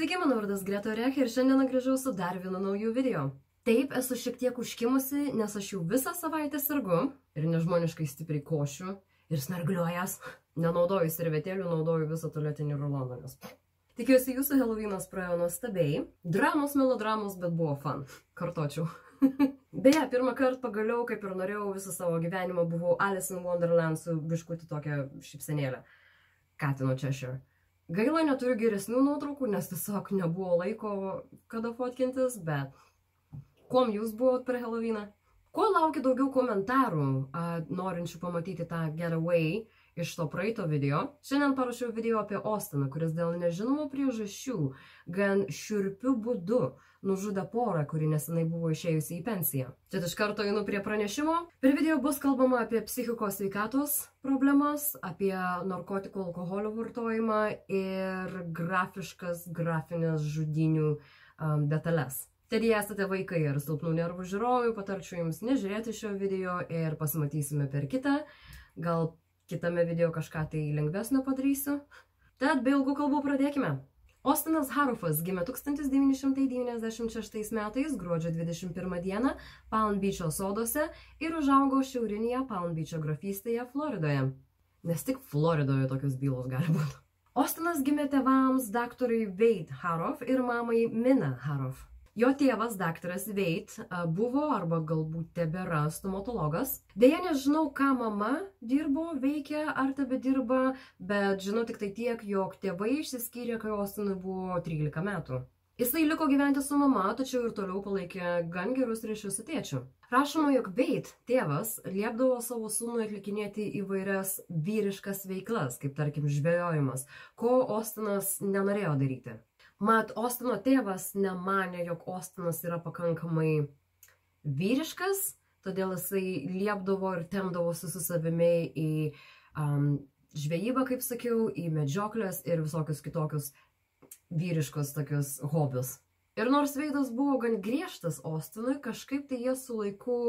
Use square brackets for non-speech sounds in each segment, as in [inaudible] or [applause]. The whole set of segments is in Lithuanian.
Sveiki, mano vardas Greta Rek ir šiandien grįžau su dar vienu nauju video. Taip, esu šiek tiek užkimusi, nes aš jau visą savaitę sargu ir nežmoniškai stipriai košiu ir snargliuojas. Nenaudoju servetėlių, naudoju visą tualetinį ruloną, nes Tikiuosi, jūsų Helovynas praėjo nuostabiai. Dramos, melodramos, bet buvo fan. Kartočiau. [laughs] Beje, pirmą kartą pagaliau, kaip ir norėjau visą savo gyvenimą, buvau Alice in Wonderland su biškuti tokią šipsenėlę. Katino Cheshire. Gaila, neturiu geresnių nuotraukų, nes tiesiog nebuvo laiko kada fotkintis, bet kuom jūs buvot per Helovyną? Kuo laukia daugiau komentarų, a, norinčių pamatyti tą getaway iš to praeito video? Šiandien parašiau video apie Ostiną, kuris dėl nežinomų priežasčių gan šiurpių būdų nužudė porą, kuri nesenai buvo išėjusi į pensiją. Čia iš karto einu prie pranešimo. Per video bus kalbama apie psichikos sveikatos problemas, apie narkotikų alkoholio vartojimą ir grafiškas, grafinės žudinių um, detalės. Tad jei esate vaikai ar silpnų nervų žiūrovai, patarčiau jums nežiūrėti šio video ir pasimatysime per kitą. Gal kitame video kažką tai lengvesnio padarysiu. Tad be ilgų kalbų pradėkime. Ostinas Harufas gimė 1996 metais gruodžio 21 dieną Palm Beach'o soduose ir užaugo šiaurinėje Palm Beach'o grafystėje Floridoje. Nes tik Floridoje tokios bylos gali būti. Ostinas gimė tėvams daktarui Wade Haroff ir mamai Mina Haroff. Jo tėvas, daktaras Veit, buvo arba galbūt tebėra stomatologas. Deja, nežinau, ką mama dirbo, veikia ar tebe dirba, bet žinau tik tai tiek, jog tėvai išsiskyrė, kai Ostinui buvo 13 metų. Jisai liko gyventi su mama, tačiau ir toliau palaikė gan gerus ryšius su tėčiu. Rašoma, jog Veit, tėvas, liepdavo savo sūnui atlikinėti įvairias vyriškas veiklas, kaip tarkim žvejojimas, ko Ostinas nenorėjo daryti. Mat, Ostino tėvas nemanė, jog Ostinas yra pakankamai vyriškas, todėl jisai liepdavo ir temdavosi su savimi į um, žvejybą, kaip sakiau, į medžioklės ir visokius kitokius vyriškus tokius hobius. Ir nors veidas buvo gan griežtas Ostinui, kažkaip tai jie su laiku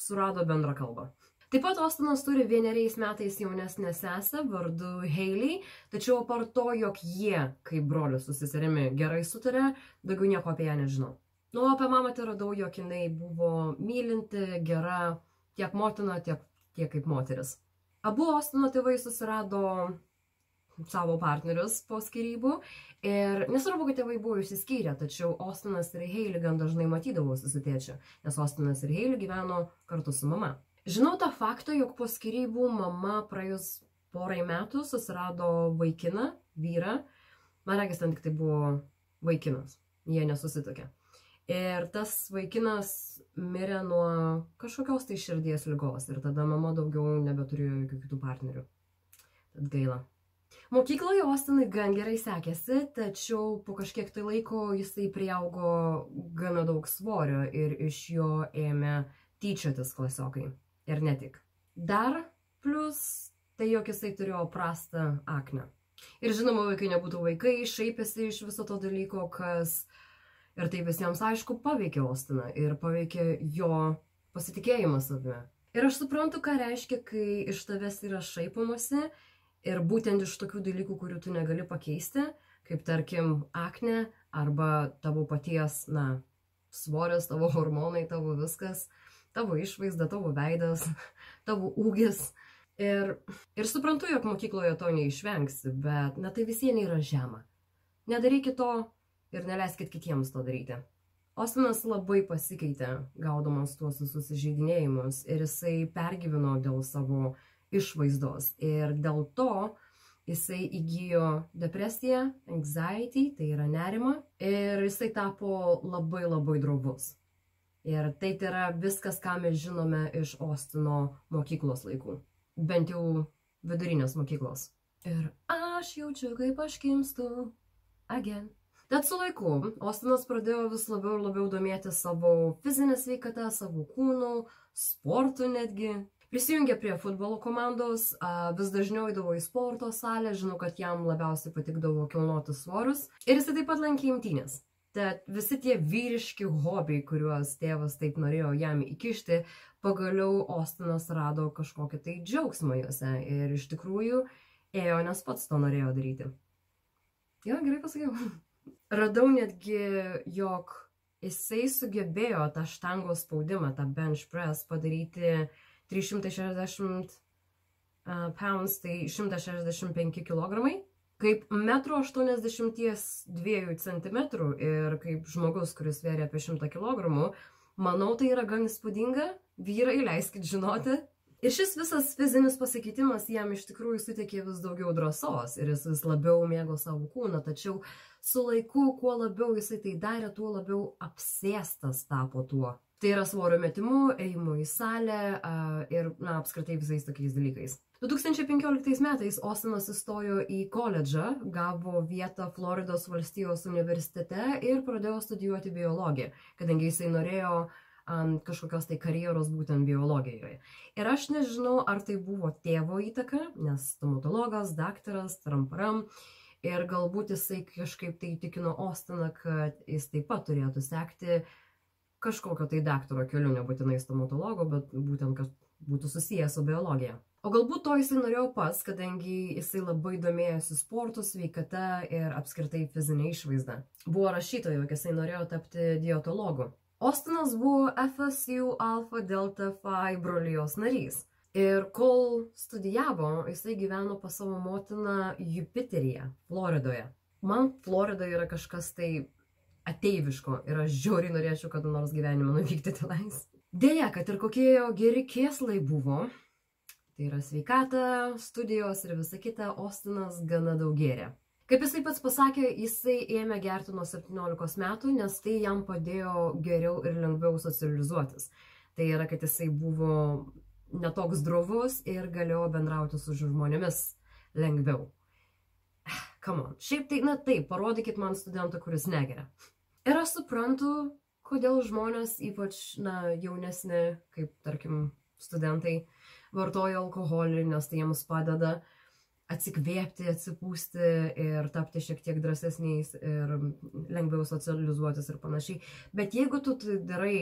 surado bendrą kalbą. Taip pat Ostinas turi vieneriais metais jaunesnę sesę vardu Hailey, tačiau apart to, jog jie, kaip brolius su seserimi, gerai sutarė, daugiau nieko apie ją nežinau. Nu, apie mamą tai radau, jog jinai buvo mylinti, gera, tiek motina, tiek, tiek kaip moteris. Abu Ostino tėvai susirado savo partnerius po skirybų ir nesvarbu, kad tėvai buvo išsiskyrę, tačiau Ostinas ir Hailey gan dažnai matydavosi su tėčiu, nes Ostinas ir Hailey gyveno kartu su mama. Žinau tą faktą, jog po skirybų mama praėjus porai metų susirado vaikiną, vyrą. Man regis, ten tik tai buvo vaikinas. Jie nesusitokė. Ir tas vaikinas mirė nuo kažkokios tai širdies lygos. Ir tada mama daugiau nebeturėjo jokių kitų partnerių. Tad gaila. Mokykloje Ostinai gan gerai sekėsi, tačiau po kažkiek tai laiko jisai priaugo gana daug svorio ir iš jo ėmė tyčiotis klasiokai ir ne tik. Dar plus tai, jog jisai turėjo prastą akną. Ir žinoma, vaikai nebūtų vaikai, šaipėsi iš viso to dalyko, kas ir tai visiems aišku paveikė Ostiną ir paveikė jo pasitikėjimą savimi. Ir aš suprantu, ką reiškia, kai iš tavęs yra šaipomasi ir būtent iš tokių dalykų, kurių tu negali pakeisti, kaip tarkim akne arba tavo paties, na, svoris, tavo hormonai, tavo viskas tavo išvaizda, tavo veidas, [laughs] tavo ūgis. Ir, ir suprantu, jog mokykloje to neišvengsi, bet na tai visiems yra žema. Nedarykit to ir neleiskit kitiems to daryti. Ostinas labai pasikeitė, gaudamas tuos visus žaidinėjimus ir jisai pergyveno dėl savo išvaizdos. Ir dėl to jisai įgyjo depresiją, anxiety, tai yra nerima, ir jisai tapo labai labai drovus. Ir tai yra viskas, ką mes žinome iš Ostino mokyklos laikų. Bent jau vidurinės mokyklos. Ir aš jaučiu, kaip aš kimstu. Again. Tad su laiku Ostinas pradėjo vis labiau ir labiau domėti savo fizinę sveikatą, savo kūnų, sportų netgi. Prisijungė prie futbolo komandos, vis dažniau įdavo į sporto salę, žinau, kad jam labiausiai patikdavo kilnoti svorius. Ir jisai taip pat lankė imtynės. Tad visi tie vyriški hobiai, kuriuos tėvas taip norėjo jam įkišti, pagaliau Ostinas rado kažkokį tai džiaugsmą juose ir iš tikrųjų ėjo, nes pats to norėjo daryti. Jo, gerai pasakiau. [laughs] Radau netgi, jog jisai sugebėjo tą štangos spaudimą, tą bench press padaryti 360 pounds, tai 165 kg, kaip 1,82 cm ir kaip žmogus, kuris sveria apie 100 kg, manau, tai yra gan įspūdinga, vyrai leiskit žinoti. Ir šis visas fizinis pasikeitimas jam iš tikrųjų suteikė vis daugiau drąsos ir jis vis labiau mėgo savo kūną, tačiau su laiku, kuo labiau jisai tai darė, tuo labiau apsėstas tapo tuo. Tai yra svorio metimu, ėjimu į salę ir, na, apskritai visais tokiais dalykais. 2015 metais Ostinas įstojo į koledžą, gavo vietą Floridos valstijos universitete ir pradėjo studijuoti biologiją, kadangi jisai norėjo um, kažkokios tai karjeros būtent biologijoje. Ir aš nežinau, ar tai buvo tėvo įtaka, nes stomatologas, daktaras, tramparam. Ir galbūt jisai kažkaip tai įtikino Ostiną, kad jis taip pat turėtų sekti kažkokio tai daktaro keliu, nebūtinai stomatologo, bet būtent, kad būtų susijęs su biologija. O galbūt to jisai norėjo pas, kadangi jisai labai domėjosi sportu, sveikata ir apskritai fizinė išvaizda. Buvo rašyta, jog jisai norėjo tapti dietologu. Ostinas buvo FSU Alpha Delta Phi brolijos narys. Ir kol studijavo, jisai gyveno pas savo motiną Jupiteryje, Floridoje. Man Florida yra kažkas tai ateiviško ir aš žiauriai norėčiau kada nors gyvenimą nuvykti tenais. Deja, kad ir kokie jo geri kėslai buvo, tai yra sveikata, studijos ir visa kita, Ostinas gana daug gėrė. Kaip jisai pats pasakė, jisai ėmė gerti nuo 17 metų, nes tai jam padėjo geriau ir lengviau socializuotis. Tai yra, kad jisai buvo netoks drovus ir galėjo bendrauti su žmonėmis lengviau. Come on. Šiaip tai, na taip, parodykit man studentą, kuris negeria. Ir aš suprantu, kodėl žmonės, ypač na, jaunesni, kaip tarkim studentai, vartoja alkoholį, nes tai jiems padeda atsikvėpti, atsipūsti ir tapti šiek tiek drąsesniais ir lengviau socializuotis ir panašiai. Bet jeigu tu tai darai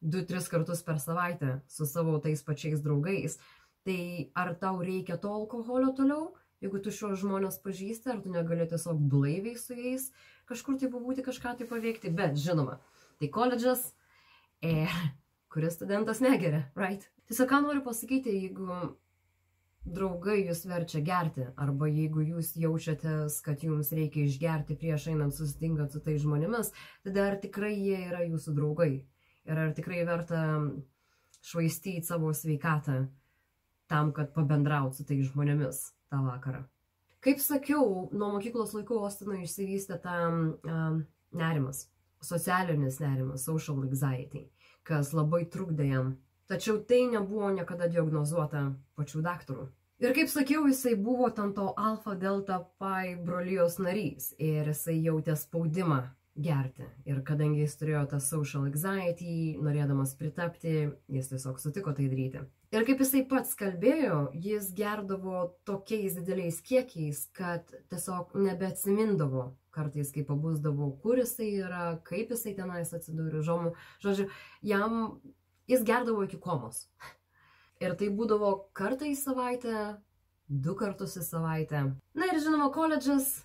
2-3 kartus per savaitę su savo tais pačiais draugais, tai ar tau reikia to alkoholio toliau? Jeigu tu šios žmonės pažįsti, ar tu negali tiesiog blaiviai su jais kažkur tai pabūti, kažką tai paveikti, bet žinoma, tai koledžas ir [laughs] kuris studentas negeria, right? Tiesiog ką noriu pasakyti, jeigu draugai jūs verčia gerti, arba jeigu jūs jaučiatės, kad jums reikia išgerti prieš einant susitinkant su tai žmonėmis, tada ar tikrai jie yra jūsų draugai? Ir ar tikrai verta švaistyti savo sveikatą tam, kad pabendraut su tai žmonėmis tą vakarą? Kaip sakiau, nuo mokyklos laikų Ostinui išsivystė ta um, nerimas, socialinis nerimas, social anxiety, kas labai trukdė jam. Tačiau tai nebuvo niekada diagnozuota pačių daktarų. Ir kaip sakiau, jisai buvo ten to alfa delta pi brolijos narys ir jisai jautė spaudimą gerti. Ir kadangi jis turėjo tą social anxiety, norėdamas pritapti, jis tiesiog sutiko tai daryti. Ir kaip jisai pats kalbėjo, jis gerdavo tokiais dideliais kiekiais, kad tiesiog nebeatsimindavo kartais, kai pabusdavo, kur jisai yra, kaip jisai tenais atsidūrė, žomų. Žodžiu, jam jis gerdavo iki komos. [laughs] Ir tai būdavo kartą į savaitę, du kartus į savaitę. Na ir žinoma, koledžas,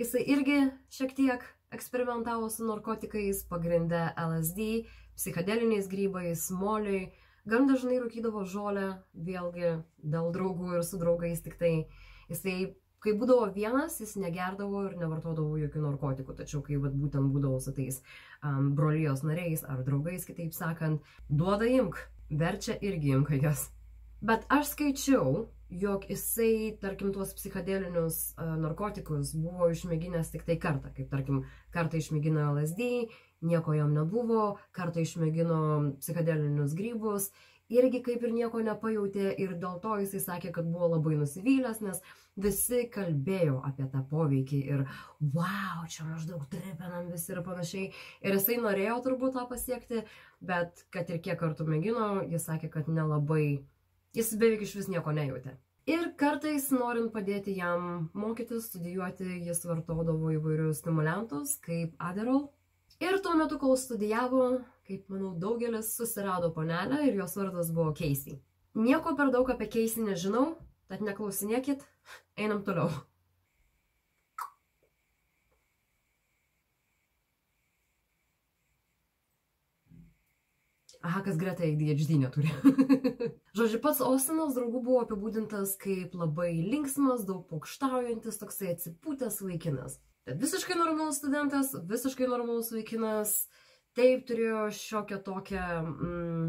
jisai irgi šiek tiek eksperimentavo su narkotikais, pagrindę LSD, psichodeliniais grybais, moliui gan dažnai rūkydavo žolę, vėlgi dėl draugų ir su draugais, tik tai jisai, kai būdavo vienas, jis negerdavo ir nevartodavo jokių narkotikų, tačiau kai vat, būtent būdavo su tais um, brolijos nariais ar draugais, kitaip sakant, duoda imk, verčia irgi imk jas. Bet aš skaičiau, jog jisai, tarkim, tuos psichodelinius uh, narkotikus buvo išmėginęs tik tai kartą, kaip tarkim, kartą išmėgino LSD, nieko jam nebuvo, kartą išmėgino psichodelinius grybus, irgi kaip ir nieko nepajautė ir dėl to jisai sakė, kad buvo labai nusivylęs, nes visi kalbėjo apie tą poveikį ir wow, čia maždaug tripinam visi ir panašiai. Ir jisai norėjo turbūt tą pasiekti, bet kad ir kiek kartų mėgino, jis sakė, kad nelabai, jis beveik iš vis nieko nejautė. Ir kartais, norint padėti jam mokytis, studijuoti, jis vartodavo įvairius stimulantus, kaip Adderall, Ir tuo metu, kol studijavo, kaip manau, daugelis susirado ponelę ir jos vardas buvo Keisy. Nieko per daug apie Keisy nežinau, tad neklausinėkit, einam toliau. Aha, kas greta ADHD neturi. [laughs] Žodžiu, pats Austinas draugų buvo apibūdintas kaip labai linksmas, daug paukštaujantis, toksai atsipūtęs vaikinas. Tad visiškai normalus studentas, visiškai normalus vaikinas, taip turėjo šiokią tokią mm,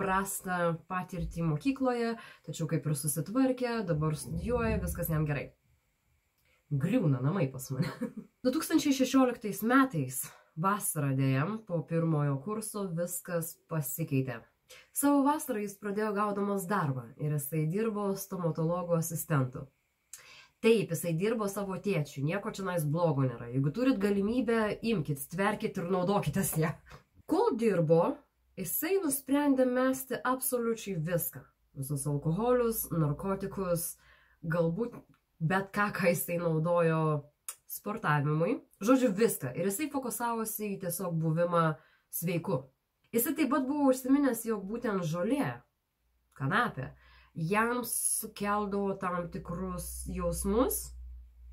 prastą patirtį mokykloje, tačiau kaip ir susitvarkė, dabar studijuoja, viskas jam gerai. Griūna namai pas mane. [laughs] 2016 metais vasarą dėjam, po pirmojo kurso viskas pasikeitė. Savo vasarą jis pradėjo gaudamas darbą ir jisai dirbo stomatologo asistentu. Taip, jisai dirbo savo tėčiui, nieko čia nais blogo nėra. Jeigu turit galimybę, imkite, tverkite ir naudokitės ją. Kol dirbo, jisai nusprendė mesti absoliučiai viską. Visus alkoholius, narkotikus, galbūt bet ką, ką jisai naudojo sportavimui. Žodžiu, viską. Ir jisai fokusavosi į tiesiog buvimą sveiku. Jisai taip pat buvo užsiminęs, jog būtent žolė, kanapė, jam sukeldavo tam tikrus jausmus,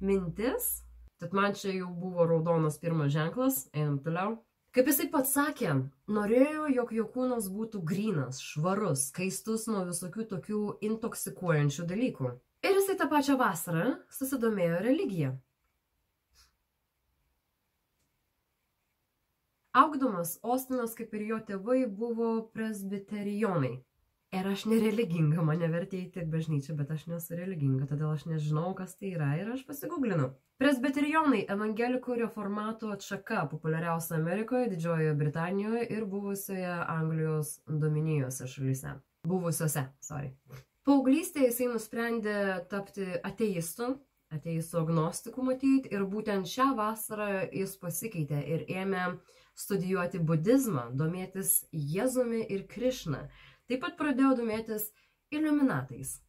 mintis. Tad man čia jau buvo raudonas pirmas ženklas, einam toliau. Kaip jisai pats sakė, norėjo, jog jo kūnas būtų grinas, švarus, skaistus nuo visokių tokių intoksikuojančių dalykų. Ir jisai tą pačią vasarą susidomėjo religiją. Augdamas, Ostinas, kaip ir jo tėvai, buvo presbiterijonai. Ir aš nereliginga, mane vertė į tiek bažnyčią, bet aš nesu religinga, todėl aš nežinau, kas tai yra ir aš pasigūglinu. Presbiterijonai - evangelikų reformatų atšaka populiariausia Amerikoje, Didžiojoje Britanijoje ir buvusioje Anglijos dominijose šalyse. Buvusiose, sorry. Paauglystėje jisai nusprendė tapti ateistu, ateistų agnostikų matyti ir būtent šią vasarą jis pasikeitė ir ėmė studijuoti budizmą, domėtis Jėzumi ir Krišna. Taip pat pradėjo domėtis iluminatais.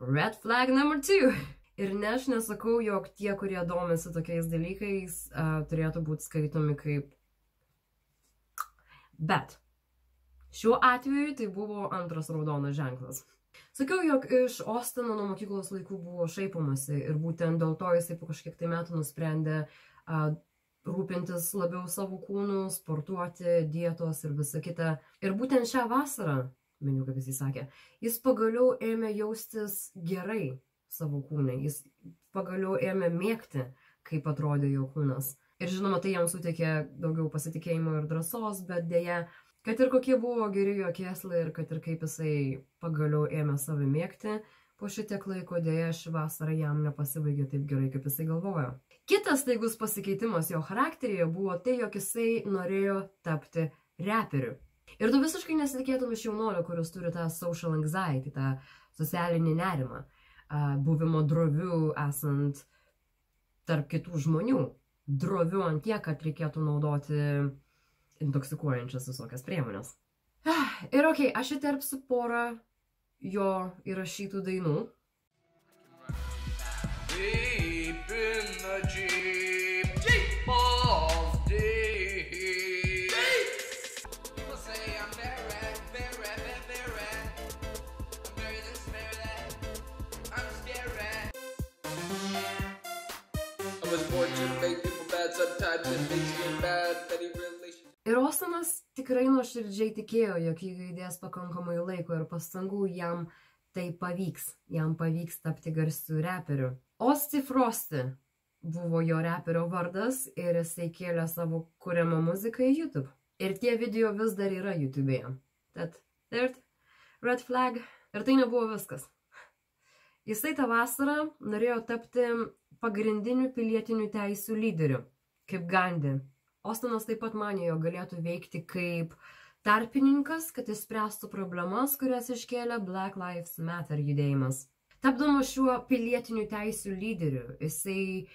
Red flag number two. Ir ne, aš nesakau, jog tie, kurie domisi tokiais dalykais, uh, turėtų būti skaitomi kaip. Bet šiuo atveju tai buvo antras raudonas ženklas. Sakiau, jog iš Ostino nuo mokyklos laikų buvo šaipomasi ir būtent dėl to jisai po kažkiek tai metų nusprendė uh, rūpintis labiau savo kūnu, sportuoti, dietos ir visa kita. Ir būtent šią vasarą, meniu kaip jis įsakė, jis pagaliau ėmė jaustis gerai savo kūnai, jis pagaliau ėmė mėgti, kaip atrodė jo kūnas. Ir žinoma, tai jam suteikė daugiau pasitikėjimo ir drąsos, bet dėja, kad ir kokie buvo geri jo kėslai ir kad ir kaip jisai pagaliau ėmė save mėgti, po šitiek laiko dėja ši vasara jam nepasibaigė taip gerai, kaip jisai galvojo. Kitas taigus pasikeitimas jo charakteryje buvo tai, jog jisai norėjo tapti reperiu. Ir tu visiškai nesitikėtum iš jaunolio, kuris turi tą social anxiety, tą socialinį nerimą, buvimo droviu esant tarp kitų žmonių. Droviu ant tiek, kad reikėtų naudoti intoksikuojančias visokias priemonės. Ir okei, okay, aš įterpsiu porą jo įrašytų dainų. Deep Ir Ostinas tikrai nuoširdžiai tikėjo, jog jeigu įdės pakankamai laiko ir pastangų, jam tai pavyks, jam pavyks tapti garsiu reperiu. Osti Frosti buvo jo reperio vardas ir jisai kėlė savo kuriamą muziką į YouTube. Ir tie video vis dar yra YouTube'e. Tad, third, red flag. Ir tai nebuvo viskas. Jisai tą vasarą norėjo tapti pagrindiniu pilietinių teisų lyderiu, kaip Gandhi. Ostinas taip pat manė, jo galėtų veikti kaip tarpininkas, kad įspręstų problemas, kurias iškėlė Black Lives Matter judėjimas. Tapdamas šiuo pilietinių teisų lyderiu, jisai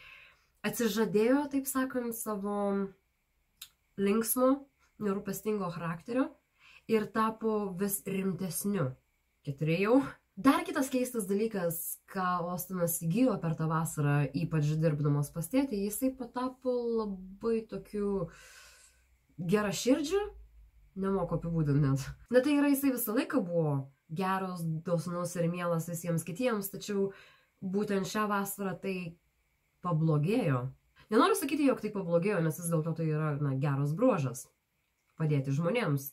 atsižadėjo, taip sakant, savo linksmo, nerūpestingo charakterio ir tapo vis rimtesniu. Keturi jau. Dar kitas keistas dalykas, ką Ostinas įgyjo per tą vasarą, ypač dirbdamas pastėti, jisai patapo labai tokiu geraširdžiu, nemoku apibūdinti net. Na tai yra, jisai visą laiką buvo geros, dosnus ir mielas visiems kitiems, tačiau būtent šią vasarą tai pablogėjo. Nenoriu sakyti, jog tai pablogėjo, nes vis dėlto tai yra na, geras bruožas. padėti žmonėms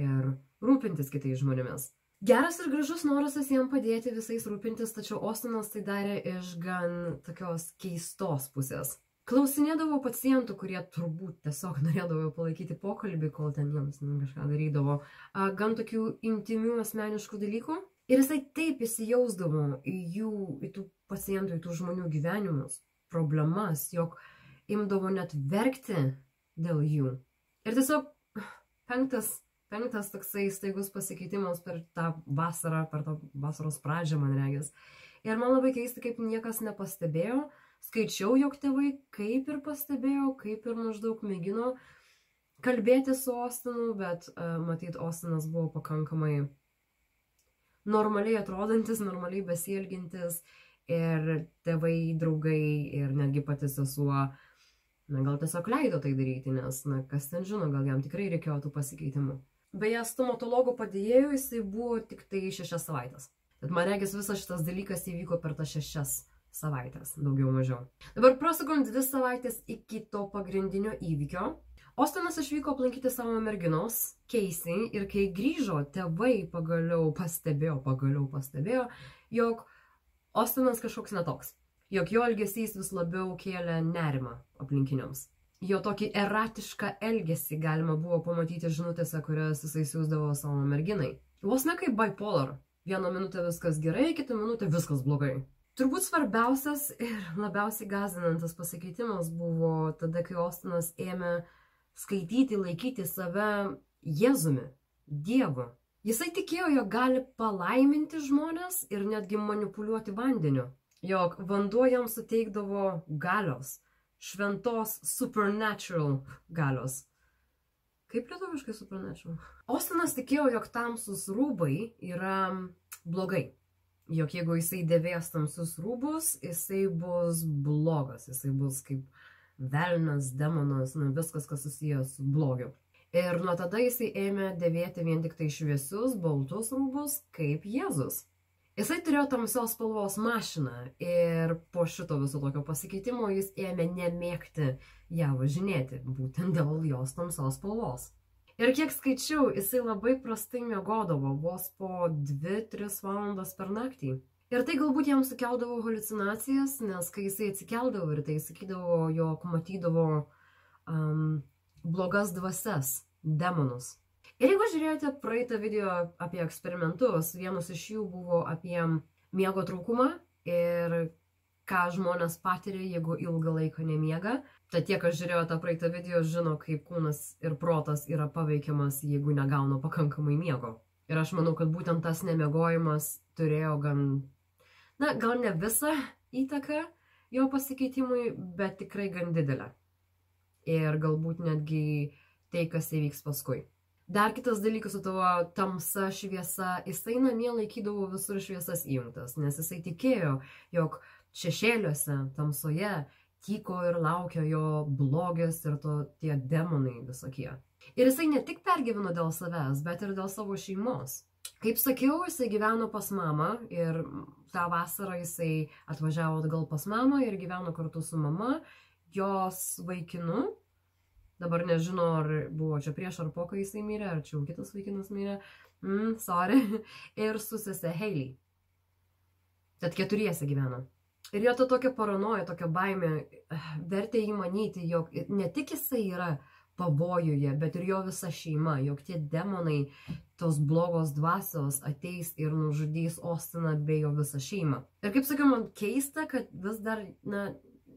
ir rūpintis kitais žmonėmis. Geras ir gražus noras visiems padėti visais rūpintis, tačiau Ostinas tai darė iš gan tokios keistos pusės. Klausinėdavo pacientų, kurie turbūt tiesiog [laughs] norėdavo palaikyti pokalbį, kol ten jiems kažką darydavo, gan tokių intimių asmeniškų dalykų. Ir jisai taip įsijausdavo į jų, į tų pacientų, į tų žmonių gyvenimus, problemas, jog imdavo net verkti dėl jų. Ir tiesiog [sighs] penktas penktas toksai staigus pasikeitimas per tą vasarą, per tą vasaros pradžią, man regis. Ir man labai keista, kaip niekas nepastebėjo. Skaičiau, jog tėvai kaip ir pastebėjo, kaip ir maždaug mėgino kalbėti su Ostinu, bet uh, matyt, Ostinas buvo pakankamai normaliai atrodantis, normaliai besielgintis ir tėvai, draugai ir netgi pati sesuo, na gal tiesiog leido tai daryti, nes, na kas ten žino, gal jam tikrai reikėjo tų pasikeitimų. Beje, stomatologo padėjėjų jisai buvo tik tai šešias savaitės. Tad man regis visas šitas dalykas įvyko per tas šešias savaitės, daugiau mažiau. Dabar prasugom dvi savaitės iki to pagrindinio įvykio. Ostinas išvyko aplankyti savo merginos, Casey, ir kai grįžo, tėvai pagaliau pastebėjo, pagaliau pastebėjo, jog Ostinas kažkoks netoks, jog jo elgesys vis labiau kėlė nerimą aplinkiniams jo tokį eratišką elgesį galima buvo pamatyti žinutėse, kurias jisai siūsdavo savo merginai. Vos ne kaip bipolar. Vieną minutę viskas gerai, kitą minutę viskas blogai. Turbūt svarbiausias ir labiausiai gazinantis pasikeitimas buvo tada, kai Ostinas ėmė skaityti, laikyti save Jėzumi, Dievu. Jisai tikėjo, jog gali palaiminti žmonės ir netgi manipuliuoti vandeniu, jog vanduo jam suteikdavo galios šventos supernatural galios. Kaip lietuviškai supernatural? Ostinas tikėjo, jog tamsus rūbai yra blogai. Jog jeigu jisai dėvės tamsus rūbus, jisai bus blogas, jisai bus kaip velnas, demonas, na, viskas, kas susijęs su blogiu. Ir nuo tada jisai ėmė dėvėti vien tik tai šviesius, baltus rūbus, kaip Jėzus. Jisai turėjo tamsios spalvos mašiną ir po šito viso tokio pasikeitimo jis ėmė nemėgti ją važinėti, būtent dėl jos tamsios spalvos. Ir kiek skaičiau, jisai labai prastai mėgodavo, vos po 2-3 valandas per naktį. Ir tai galbūt jam sukeldavo halucinacijas, nes kai jisai atsikeldavo ir tai sakydavo, jog matydavo um, blogas dvasias, demonus. Ir jeigu žiūrėjote praeitą video apie eksperimentus, vienas iš jų buvo apie miego trūkumą ir ką žmonės patiria, jeigu ilgą laiką nemiega. Tad tie, kas žiūrėjo tą praeitą video, žino, kaip kūnas ir protas yra paveikiamas, jeigu negauna pakankamai miego. Ir aš manau, kad būtent tas nemiegojimas turėjo gan, na, gal ne visą įtaką jo pasikeitimui, bet tikrai gan didelę. Ir galbūt netgi tai, kas įvyks paskui. Dar kitas dalykas su tavo tamsa šviesa, jisai namie laikydavo visur šviesas įjungtas, nes jisai tikėjo, jog šešėliuose, tamsoje tyko ir laukia jo blogis ir to tie demonai visokie. Ir jisai ne tik pergyveno dėl savęs, bet ir dėl savo šeimos. Kaip sakiau, jisai gyveno pas mamą ir tą vasarą jisai atvažiavo atgal pas mamą ir gyveno kartu su mama, jos vaikinu Dabar nežinau, ar buvo čia prieš ar po, kai jisai mirė, ar čia jau kitas vaikinas mirė. Mm, sorry. [laughs] Ir su sese Hailey. Tad keturiese gyvena. Ir jo ta tokia paranoja, tokia baimė eh, vertė jį manyti, jog ne tik jisai yra pavojuje, bet ir jo visa šeima, jog tie demonai, tos blogos dvasios ateis ir nužudys Ostiną bei jo visą šeimą. Ir kaip sakiau, man keista, kad vis dar na,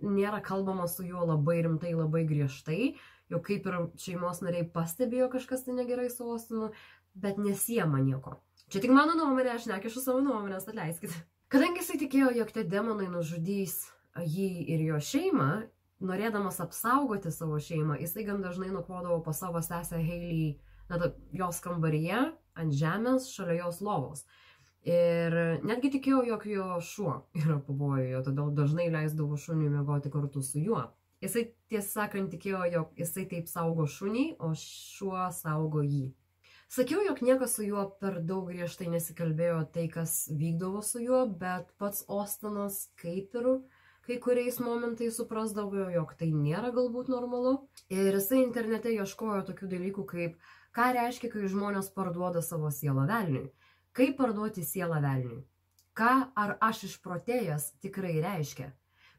nėra kalbama su juo labai rimtai, labai griežtai, jau kaip ir šeimos nariai pastebėjo kažkas tai negerai su Ostinu, bet nesiema nieko. Čia tik mano nuomonė, aš nekišu savo nuomonės, atleiskit. Kadangi jisai tikėjo, jog tie demonai nužudys jį ir jo šeimą, norėdamas apsaugoti savo šeimą, jisai gan dažnai nukodavo po savo sesę Hailey, na, jos kambaryje, ant žemės, šalia jos lovos. Ir netgi tikėjau, jog jo šuo yra pavojuje, todėl dažnai leisdavo šuniui mėgoti kartu su juo. Jisai tiesą sakant tikėjo, jog jisai taip saugo šunį, o šuo saugo jį. Sakiau, jog niekas su juo per daug griežtai nesikalbėjo tai, kas vykdavo su juo, bet pats Ostanas kaip ir, kai kuriais momentais suprasdavo, jog tai nėra galbūt normalu. Ir jisai internete ieškojo tokių dalykų kaip, ką reiškia, kai žmonės parduoda savo sielą velniui. Kaip parduoti sielą velniui? Ką ar aš išprotėjęs tikrai reiškia?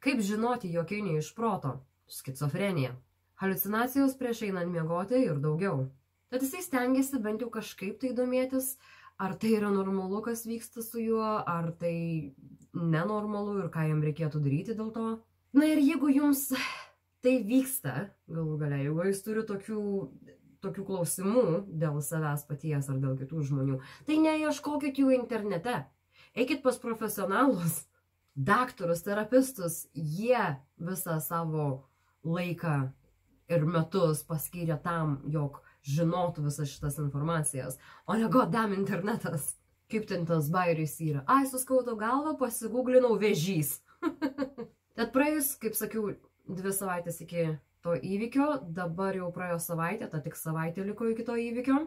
Kaip žinoti, jog eini iš proto? Skizofrenija. Halucinacijos prieš einant miegoti ir daugiau. Tad jisai stengiasi bent jau kažkaip tai domėtis, ar tai yra normalu, kas vyksta su juo, ar tai nenormalu ir ką jam reikėtų daryti dėl to. Na ir jeigu jums tai vyksta, galų galia, jeigu jūs turi tokių, tokių klausimų dėl savęs paties ar dėl kitų žmonių, tai neieškokit jų internete. Eikit pas profesionalus, daktarus, terapistus, jie visą savo laiką ir metus paskyrė tam, jog žinotų visas šitas informacijas, o ne godam internetas. Kaip ten tas bairis yra. Ai, suskauto galvą, pasigūglinau vėžys. [laughs] Tad praėjus, kaip sakiau, dvi savaitės iki to įvykio, dabar jau praėjo savaitė, ta tik savaitė liko iki to įvykio.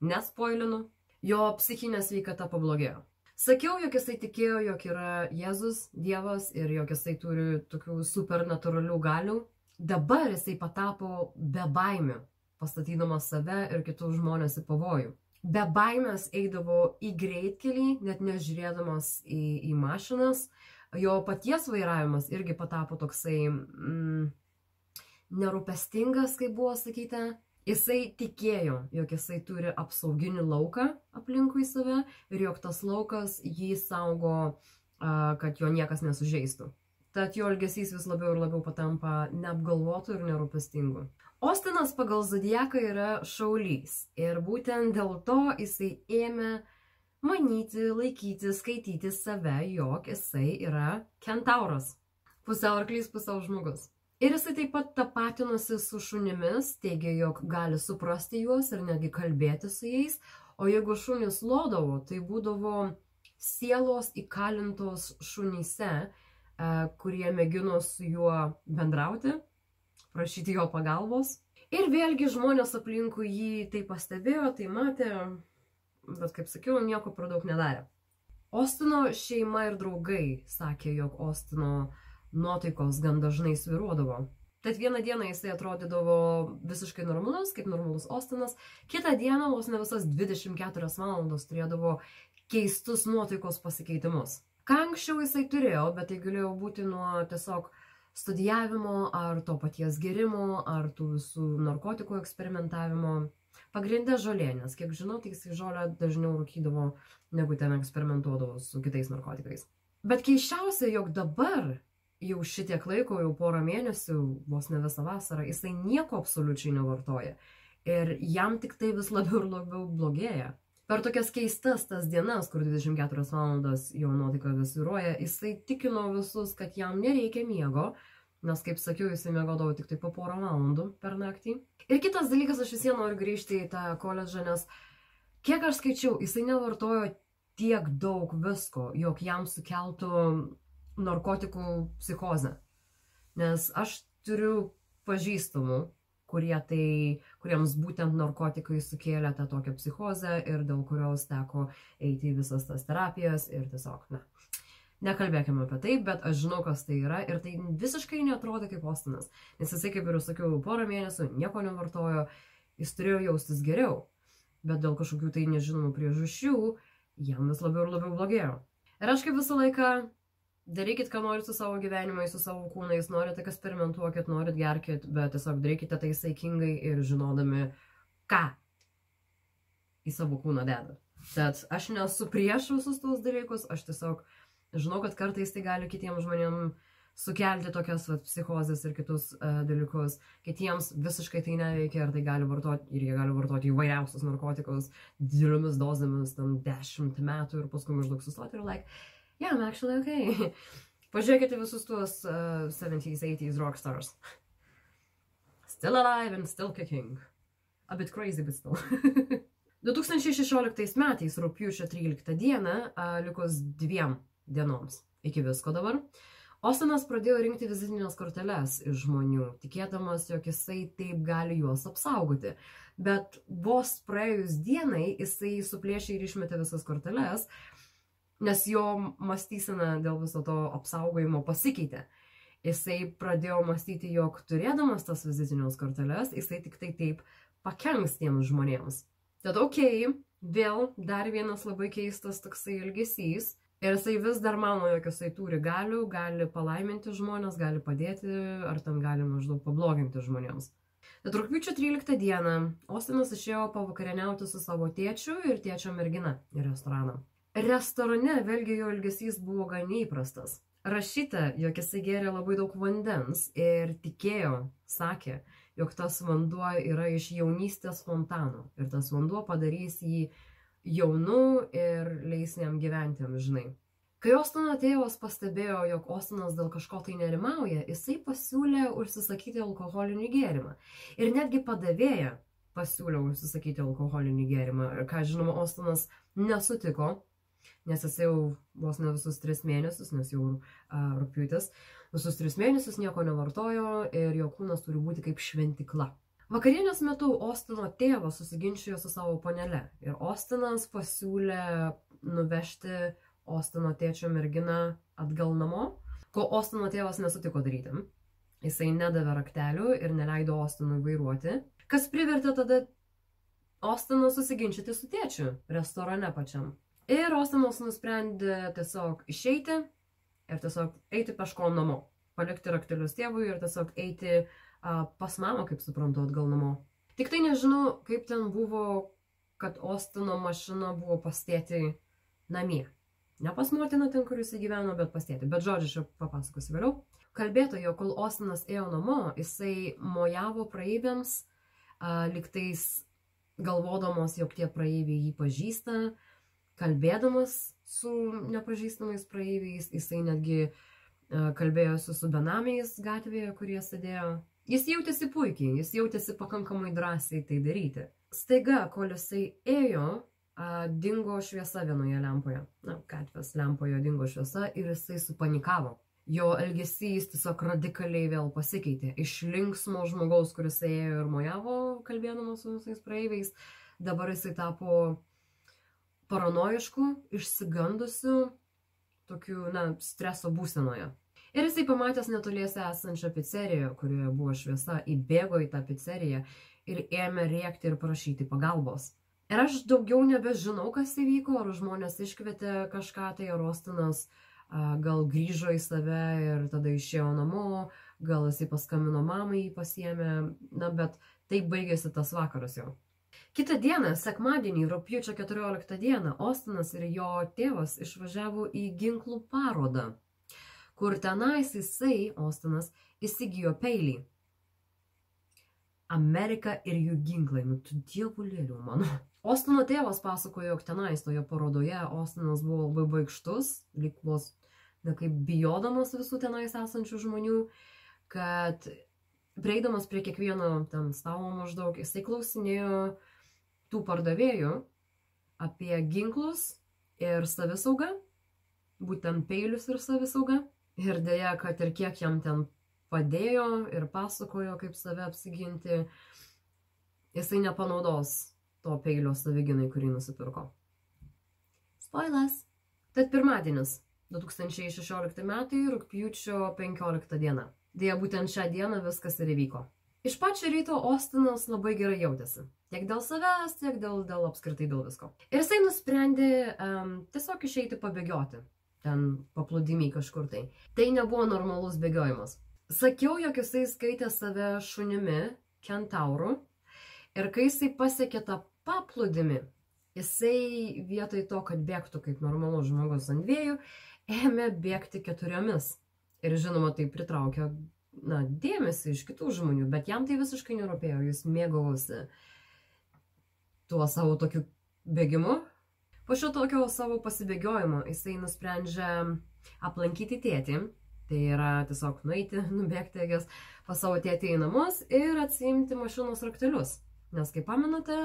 Nespoilinu, jo psichinė sveikata pablogėjo. Sakiau, jog jisai tikėjo, jog yra Jėzus, Dievas ir jog jisai turi tokių supernatūralių galių. Dabar jisai patapo be baimių pastatydamas save ir kitus žmonės į pavojų. Be baimės eidavo į greitkelį, net nežiūrėdamas į, į mašinas. Jo paties vairavimas irgi patapo toksai mm, nerūpestingas, kaip buvo sakyta. Jisai tikėjo, jog jisai turi apsauginį lauką aplinkui save ir jog tas laukas jį saugo, kad jo niekas nesužeistų. Tad jo elgesys vis labiau ir labiau patampa neapgalvotų ir nerūpestingų. Ostinas pagal zodiaką yra šaulys ir būtent dėl to jisai ėmė manyti, laikyti, skaityti save, jog jisai yra kentauras. Pusiau arklys, pusiau žmogus. Ir jisai taip pat tapatinosi su šunimis, teigia, jog gali suprasti juos ir netgi kalbėti su jais, o jeigu šunis lodavo, tai būdavo sielos įkalintos šunyse, e, kurie mėgino su juo bendrauti prašyti jo pagalbos. Ir vėlgi žmonės aplinkui jį tai pastebėjo, tai matė, bet kaip sakiau, nieko per daug nedarė. Ostino šeima ir draugai sakė, jog Ostino nuotaikos gan dažnai sviruodavo. Tad vieną dieną jisai atrodydavo visiškai normalus, kaip normalus Ostinas, kitą dieną vos ne visas 24 valandos turėdavo keistus nuotaikos pasikeitimus. Ką anksčiau jisai turėjo, bet tai galėjo būti nuo tiesiog studijavimo, ar to paties gerimo, ar tų visų narkotikų eksperimentavimo. Pagrindė žolė, nes kiek žinau, tai jisai žolę dažniau rūkydavo, negu ten eksperimentuodavo su kitais narkotikais. Bet keiščiausia, jog dabar jau šitiek laiko, jau porą mėnesių, vos ne visą vasarą, jisai nieko absoliučiai nevartoja. Ir jam tik tai vis labiau ir labiau blogėja per tokias keistas tas dienas, kur 24 valandas jo nuotaika vis vyruoja, jisai tikino visus, kad jam nereikia miego, nes, kaip sakiau, jisai miegodavo tik tai po porą valandų per naktį. Ir kitas dalykas, aš vis vien noriu grįžti į tą koledžą, nes kiek aš skaičiau, jisai nevartojo tiek daug visko, jog jam sukeltų narkotikų psichozę. Nes aš turiu pažįstamų, kurie tai, kuriems būtent narkotikai sukėlė tą tokią psichozę ir dėl kurios teko eiti į visas tas terapijas ir tiesiog, na, nekalbėkime apie tai, bet aš žinau, kas tai yra ir tai visiškai netrodo kaip Ostinas, nes jisai, kaip ir sakiau, porą mėnesių nieko nevartojo, jis turėjo jaustis geriau, bet dėl kažkokių tai nežinomų priežasčių jam vis labiau ir labiau blogėjo. Ir aš kaip visą laiką darykit, ką norit su savo gyvenimais, su savo kūnais, norit eksperimentuokit, norit gerkit, bet tiesiog darykite tai saikingai ir žinodami, ką į savo kūną dedat. Tad aš nesu prieš visus tuos dalykus, aš tiesiog žinau, kad kartais tai gali kitiems žmonėms sukelti tokias vat, psichozes ir kitus uh, dalykus. Kitiems visiškai tai neveikia ir tai gali vartoti, ir jie gali vartoti įvairiausius narkotikus didelėmis dozėmis, ten dešimt metų ir paskui maždaug sustoti ir like, yeah, I'm actually okay. [laughs] Pažiūrėkite visus tuos uh, 70s, 80s rockstars. Still alive and still kicking. A bit crazy, but still. [laughs] 2016 metais, rūpiučio 13 dieną, uh, likus dviem dienoms iki visko dabar, Ostinas pradėjo rinkti vizitinės korteles iš žmonių, tikėdamas, jog jisai taip gali juos apsaugoti. Bet vos praėjus dienai jisai suplėšė ir išmetė visas korteles, nes jo mąstysena dėl viso to apsaugojimo pasikeitė. Jisai pradėjo mąstyti, jog turėdamas tas vizitinės korteles, jisai tik tai taip pakenks tiems žmonėms. Tad ok, vėl dar vienas labai keistas toksai ilgesys. Ir jisai vis dar mano, jog jisai turi galių, gali palaiminti žmonės, gali padėti, ar ten gali maždaug pabloginti žmonėms. Tad rūpiučio 13 dieną Ostinas išėjo pavakarieniauti su savo tėčiu ir tėčio mergina į restoraną. Restorane vėlgi jo ilgesys buvo gan neįprastas. Rašyta, jog jisai gėrė labai daug vandens ir tikėjo, sakė, jog tas vanduo yra iš jaunystės fontano ir tas vanduo padarys jį jaunu ir leis jam gyventi amžinai. Kai Ostino tėvas pastebėjo, jog Ostinas dėl kažko tai nerimauja, jisai pasiūlė užsisakyti alkoholinį gėrimą. Ir netgi padavėja pasiūlė užsisakyti alkoholinį gėrimą. Ką žinoma, Ostinas nesutiko, nes jisai jau vos ne visus tris mėnesius, nes jau uh, rūpiutis, visus tris mėnesius nieko nevartojo ir jo kūnas turi būti kaip šventikla. Vakarienės metu Ostino tėvas susiginčijo su savo panele ir Ostinas pasiūlė nuvežti Ostino tėčio merginą atgal namo, ko Ostino tėvas nesutiko daryti. Jisai nedavė raktelių ir neleido Ostinui vairuoti, kas privertė tada Ostiną susiginčyti su tėčiu restorane pačiam. Ir Ostinas nusprendė tiesiog išeiti ir tiesiog eiti peškom namo. Palikti raktelius tėvui ir tiesiog eiti uh, pas mamą, kaip suprantu, atgal namo. Tik tai nežinau, kaip ten buvo, kad Ostino mašina buvo pastėti namie. Ne pas motiną ten, kur jis gyveno, bet pas tėtį. Bet žodžiu, aš papasakosiu vėliau. Kalbėtojo, kol Ostinas ėjo namo, jisai mojavo praeiviams, liktais galvodamos, jog tie praeiviai jį pažįsta, kalbėdamas su nepažįstamais praeiviais, jisai netgi kalbėjosi su benamiais gatvėje, kurie sėdėjo. Jis jautėsi puikiai, jis jautėsi pakankamai drąsiai tai daryti. Staiga, kol jisai ėjo, dingo šviesa vienoje lempoje. Na, gatvės lempoje dingo šviesa ir jisai supanikavo. Jo elgesys tiesiog radikaliai vėl pasikeitė. Iš linksmo žmogaus, kuris ėjo ir mojavo, kalbėdamas su visais praeiviais, dabar jisai tapo paranoišku, išsigandusiu, tokiu, na, streso būsenoje. Ir jisai pamatęs netoliese esančią pizzeriją, kurioje buvo šviesa, įbėgo į tą pizzeriją ir ėmė rėkti ir prašyti pagalbos. Ir aš daugiau nebežinau, kas įvyko, ar žmonės iškvietė kažką, tai ar Ostinas gal grįžo į save ir tada išėjo namo, gal jisai paskambino mamai, pasiemė, na bet taip baigėsi tas vakaras jau. Kitą dieną, sekmadienį, rūpjūčio 14 dieną, Ostinas ir jo tėvas išvažiavo į ginklų parodą, kur tenais jisai, Ostinas, įsigijo peilį. Amerika ir jų ginklai, nu tu dievulėliu mano. Ostino tėvas pasakojo, jog tenais toje parodoje Ostinas buvo labai baigštus, lyg vos na, kaip bijodamas visų tenais esančių žmonių, kad prieidamas prie kiekvieno ten stalo maždaug, jisai klausinėjo tų pardavėjų apie ginklus ir savisaugą, būtent peilius ir savisaugą. Ir dėja, kad ir kiek jam ten padėjo ir pasakojo, kaip save apsiginti, jisai nepanaudos to peilio saviginai, kurį nusipirko. Spoilas. Tad pirmadienis 2016 metai, rūpjūčio 15 diena. Dėja, būtent šią dieną viskas ir įvyko. Iš pačio ryto Ostinas labai gerai jautėsi. Tiek dėl savęs, tiek dėl, dėl apskritai dėl visko. Ir jisai nusprendė um, tiesiog išeiti pabėgioti. Ten paplūdimiai kažkur tai. Tai nebuvo normalus bėgiojimas. Sakiau, jog jisai skaitė save šunimi, kentauru. Ir kai jisai pasiekė tą paplūdimi. Jisai vietoj to, kad bėgtų kaip normalus žmogus ant dviejų, ėmė bėgti keturiomis. Ir žinoma, tai pritraukė na, dėmesį iš kitų žmonių, bet jam tai visiškai nerūpėjo, jis mėgavosi tuo savo tokiu bėgimu. Po šio tokio savo pasibėgiojimo jisai nusprendžia aplankyti tėtį, tai yra tiesiog nueiti, [laughs] nubėgti, jas pas savo tėtį į namus ir atsiimti mašinos raktelius. Nes, kaip pamenate,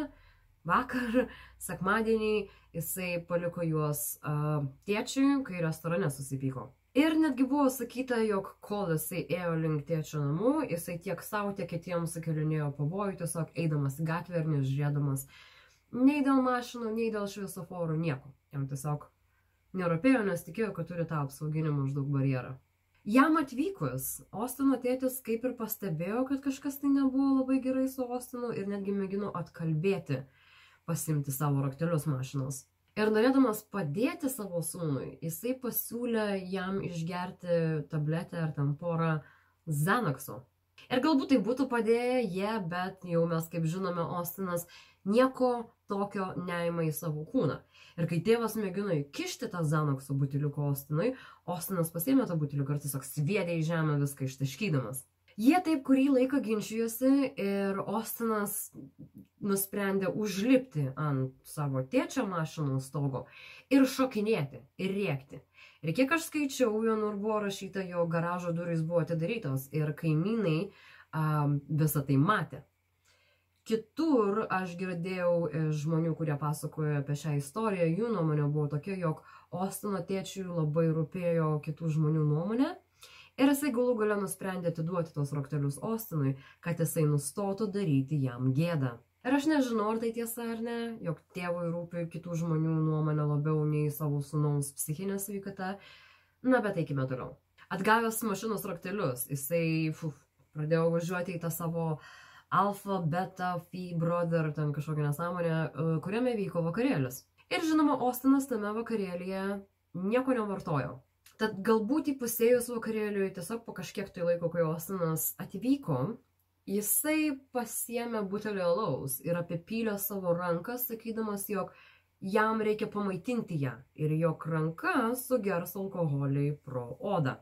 vakar, [laughs] sekmadienį, jisai paliko juos uh, tėčiui, kai restorane susipyko. Ir netgi buvo sakyta, jog kol jisai ėjo link tėčio namų, jisai tiek savo, tiek kitiems sukelinėjo pavojų, tiesiog eidamas į gatvę ir nežiūrėdamas nei dėl mašinų, nei dėl šviesoforų, nieko. Jam tiesiog nerūpėjo, nes tikėjo, kad turi tą apsauginį maždaug barjerą. Jam atvykus, Ostino tėtis kaip ir pastebėjo, kad kažkas tai nebuvo labai gerai su Ostinu ir netgi mėgino atkalbėti pasimti savo raktelius mašinos. Ir norėdamas padėti savo sūnui, jisai pasiūlė jam išgerti tabletę ar tam porą Zanakso. Ir galbūt tai būtų padėję jie, bet jau mes, kaip žinome, Ostinas nieko tokio neima į savo kūną. Ir kai tėvas mėgino įkišti tą Zanakso butiliuką Ostinui, Ostinas pasėmė tą butiliuką ir tiesiog sviedė į žemę viską ištaškydamas. Jie taip kurį laiką ginčijosi ir Ostinas nusprendė užlipti ant savo tėčio mašinos stogo ir šokinėti, ir rėkti. Ir kiek aš skaičiau, vienur buvo rašyta, jo garažo durys buvo atidarytos ir kaimynai um, visą tai matė. Kitur aš girdėjau žmonių, kurie pasakojo apie šią istoriją, jų nuomonė buvo tokia, jog Ostino tėčiui labai rūpėjo kitų žmonių nuomonė. Ir jisai galų galę nusprendė atiduoti tos raktelius Ostinui, kad jisai nustotų daryti jam gėdą. Ir aš nežinau, ar tai tiesa ar ne, jog tėvui rūpi kitų žmonių nuomonė labiau nei savo sunaus psichinė sveikata. Na, bet eikime toliau. Atgavęs mašinos raktelius, jisai fuf, pradėjo važiuoti į tą savo alfa, beta, phi, brother, ten kažkokią nesąmonę, e, kuriame vyko vakarėlis. Ir žinoma, Ostinas tame vakarėlyje nieko nevartojo. Tad galbūt įpusėjus vakarėliui, tiesiog po kažkiek tai laiko, kai Ostinas atvyko, Jisai pasiemė butelį alaus ir apipylė savo ranką, sakydamas, jog jam reikia pamaitinti ją ir jog ranka sugers alkoholį pro odą.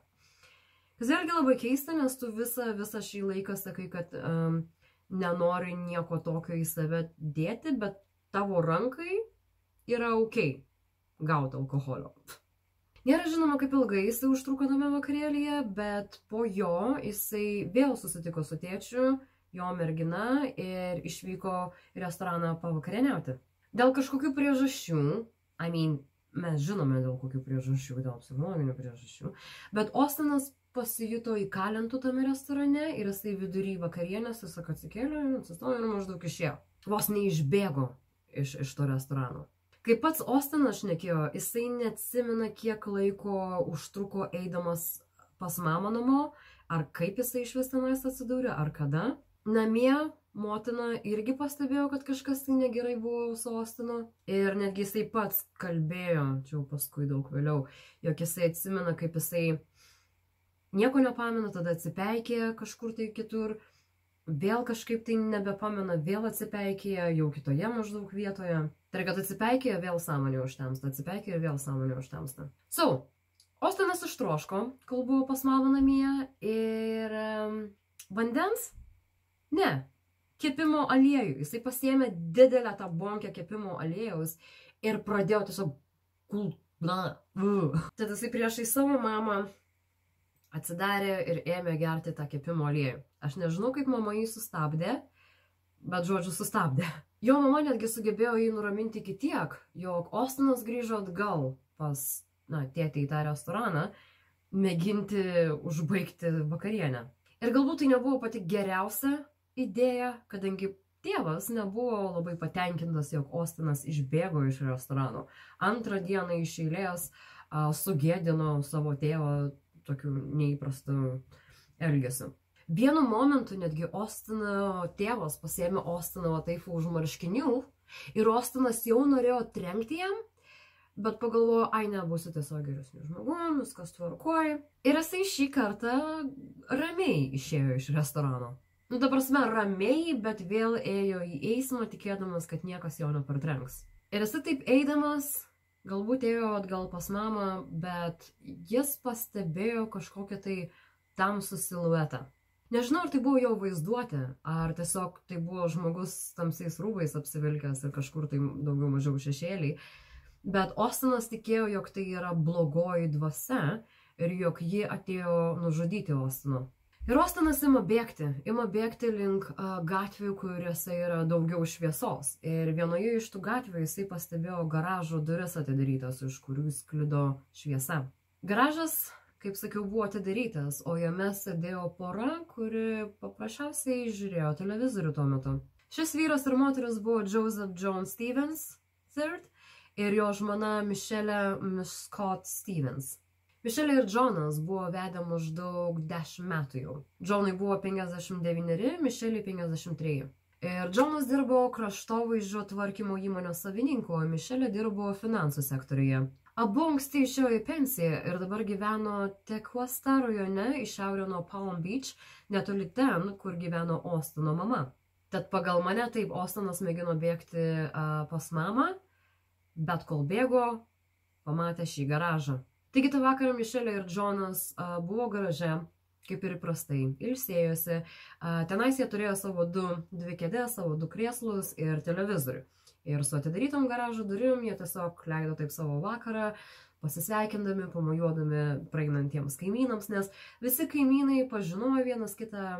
Kas vėlgi labai keista, nes tu visą, visą šį laiką sakai, kad um, nenori nieko tokio į save dėti, bet tavo rankai yra ok gauti alkoholio. Nėra žinoma, kaip ilgai jisai užtruko tame vakarėlyje, bet po jo jisai vėl susitiko su tėčiu, jo mergina ir išvyko į restoraną pavakarieniauti. Dėl kažkokių priežasčių, I mean, mes žinome dėl kokių priežasčių, dėl psichologinių priežasčių, bet Ostinas pasijuto įkalintų tame restorane ir jisai vidury vakarienės tiesiog atsikėlė, atsistojo ir maždaug išėjo. Vos neišbėgo iš, iš to restorano. Kaip pats Ostinas šnekėjo, jisai neatsimena, kiek laiko užtruko eidamas pas mamą namo, ar kaip jisai iš vis tenais atsidūrė, ar kada. Namie motina irgi pastebėjo, kad kažkas tai negerai buvo su Ostinu. Ir netgi jisai pats kalbėjo, čia jau paskui daug vėliau, jog jisai atsimena, kaip jisai nieko nepamena, tada atsipeikė kažkur tai kitur, vėl kažkaip tai nebepamena, vėl atsipeikė jau kitoje maždaug vietoje. Tai yra, kad atsipeikėja vėl sąmonė užtemsta, atsipeikėja vėl sąmonė užtemsta. So, Ostinas ištroško, kol buvo pas mamą namie ir um, vandens? Ne, kepimo aliejų. Jisai pasiėmė didelę tą bonkę kepimo aliejus ir pradėjo tiesiog. Tada jisai priešai savo mamą atsidarė ir ėmė gerti tą kepimo aliejų. Aš nežinau, kaip mama jį sustabdė, bet žodžiu sustabdė. Jo mama netgi sugebėjo jį nuraminti iki tiek, jog Ostinas grįžo atgal pas, na, tėtį į tą restoraną, mėginti užbaigti vakarienę. Ir galbūt tai nebuvo pati geriausia idėja, kadangi tėvas nebuvo labai patenkintas, jog Ostinas išbėgo iš restorano. Antrą dieną iš eilės a, sugėdino savo tėvą tokiu neįprastu elgesiu. Vienu momentu netgi Ostino tėvas pasėmė Ostino taifų už marškinių ir Ostinas jau norėjo trenkti jam, bet pagalvojo, ai nebūsiu tiesiog geresniu žmogum, viskas tvarkoja. Ir jisai šį kartą ramiai išėjo iš restorano. Nu, ta prasme, ramiai, bet vėl ėjo į eismą, tikėdamas, kad niekas jo nepartrenks. Ir jisai taip eidamas, galbūt ėjo atgal pas mamą, bet jis pastebėjo kažkokią tai tamsų siluetą. Nežinau, ar tai buvo jo vaizduotė, ar tiesiog tai buvo žmogus tamsiais rūbais apsivilkęs ir kažkur tai daugiau mažiau šešėliai, bet Ostinas tikėjo, jog tai yra blogoji dvasia ir jog ji atėjo nužudyti Ostino. Ir Ostinas ima bėgti, ima bėgti link uh, gatvių, kuriuose yra daugiau šviesos. Ir vienoje iš tų gatvių jisai pastebėjo garažo duris atidarytas, iš kurių sklido šviesa. Garažas kaip sakiau, buvo atidarytas, o jame sėdėjo pora, kuri paprasčiausiai žiūrėjo televizorių tuo metu. Šis vyras ir moteris buvo Joseph John Stevens III ir jo žmona Mišelė Scott Stevens. Mišelė ir Džonas buvo vedę maždaug 10 metų jau. Džonui buvo 59, Mišelė 53. Ir Džonas dirbo kraštovaizdžio tvarkymo įmonės savininku, o Mišelė dirbo finansų sektoriuje. Abu anksti išėjo į pensiją ir dabar gyveno Tequasta rajone iš šiaurę nuo Palm Beach, netoli ten, kur gyveno Ostino mama. Tad pagal mane taip Ostinas mėgino bėgti uh, pas mamą, bet kol bėgo, pamatė šį garažą. Taigi tą vakarą Mišelė ir Džonas buvo garaže, kaip ir įprastai, ilsėjosi. Tenais jie turėjo savo du, dvi kėdės, savo du krėslus ir televizorių. Ir su atidarytom garažo durim jie tiesiog leido taip savo vakarą, pasisveikindami, pamojuodami praeinantiems kaimynams, nes visi kaimynai pažinojo vienas kitą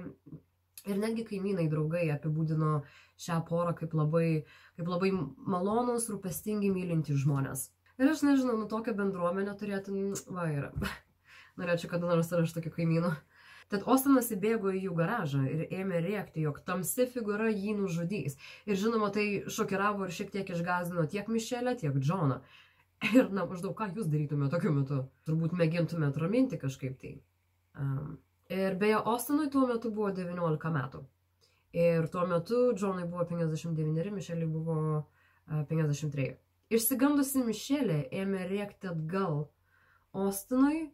ir netgi kaimynai draugai apibūdino šią porą kaip labai, kaip labai malonus, rūpestingi, mylinti žmonės. Ir aš nežinau, nu tokią bendruomenę turėtų, va yra. [laughs] Norėčiau, kad nors ir aš tokiu kaimynu. Tad Ostinas įbėgo į jų garažą ir ėmė rėkti, jog tamsi figūra jį nužudys. Ir žinoma, tai šokiravo ir šiek tiek išgazino tiek Mišelę, tiek Džoną. Ir, na, maždaug, ką jūs darytumėte tokiu metu? Turbūt mėgintumėte raminti kažkaip tai. Um, ir beje, Ostinui tuo metu buvo 19 metų. Ir tuo metu Džonui buvo 59, Mišeliai buvo uh, 53. Išsigandusi Mišelė ėmė rėkti atgal. Ostinui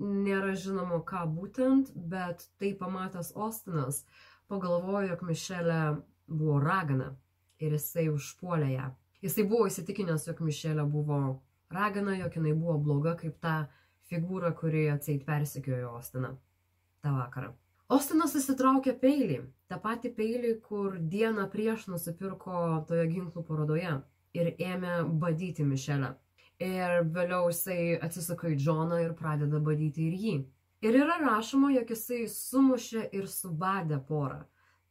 nėra žinoma ką būtent, bet tai pamatęs Ostinas pagalvojo, jog Mišelė buvo ragana ir jisai užpuolė ją. Jisai buvo įsitikinęs, jog Mišelė buvo ragana, jog jinai buvo bloga kaip ta figūra, kuri atseit persikiojo Ostiną tą vakarą. Ostinas susitraukė peilį, tą patį peilį, kur dieną prieš nusipirko toje ginklų parodoje ir ėmė badyti Mišelę. Ir vėliau jisai atsisuko į Džoną ir pradeda badyti ir jį. Ir yra rašoma, jog jisai sumušė ir subadė porą.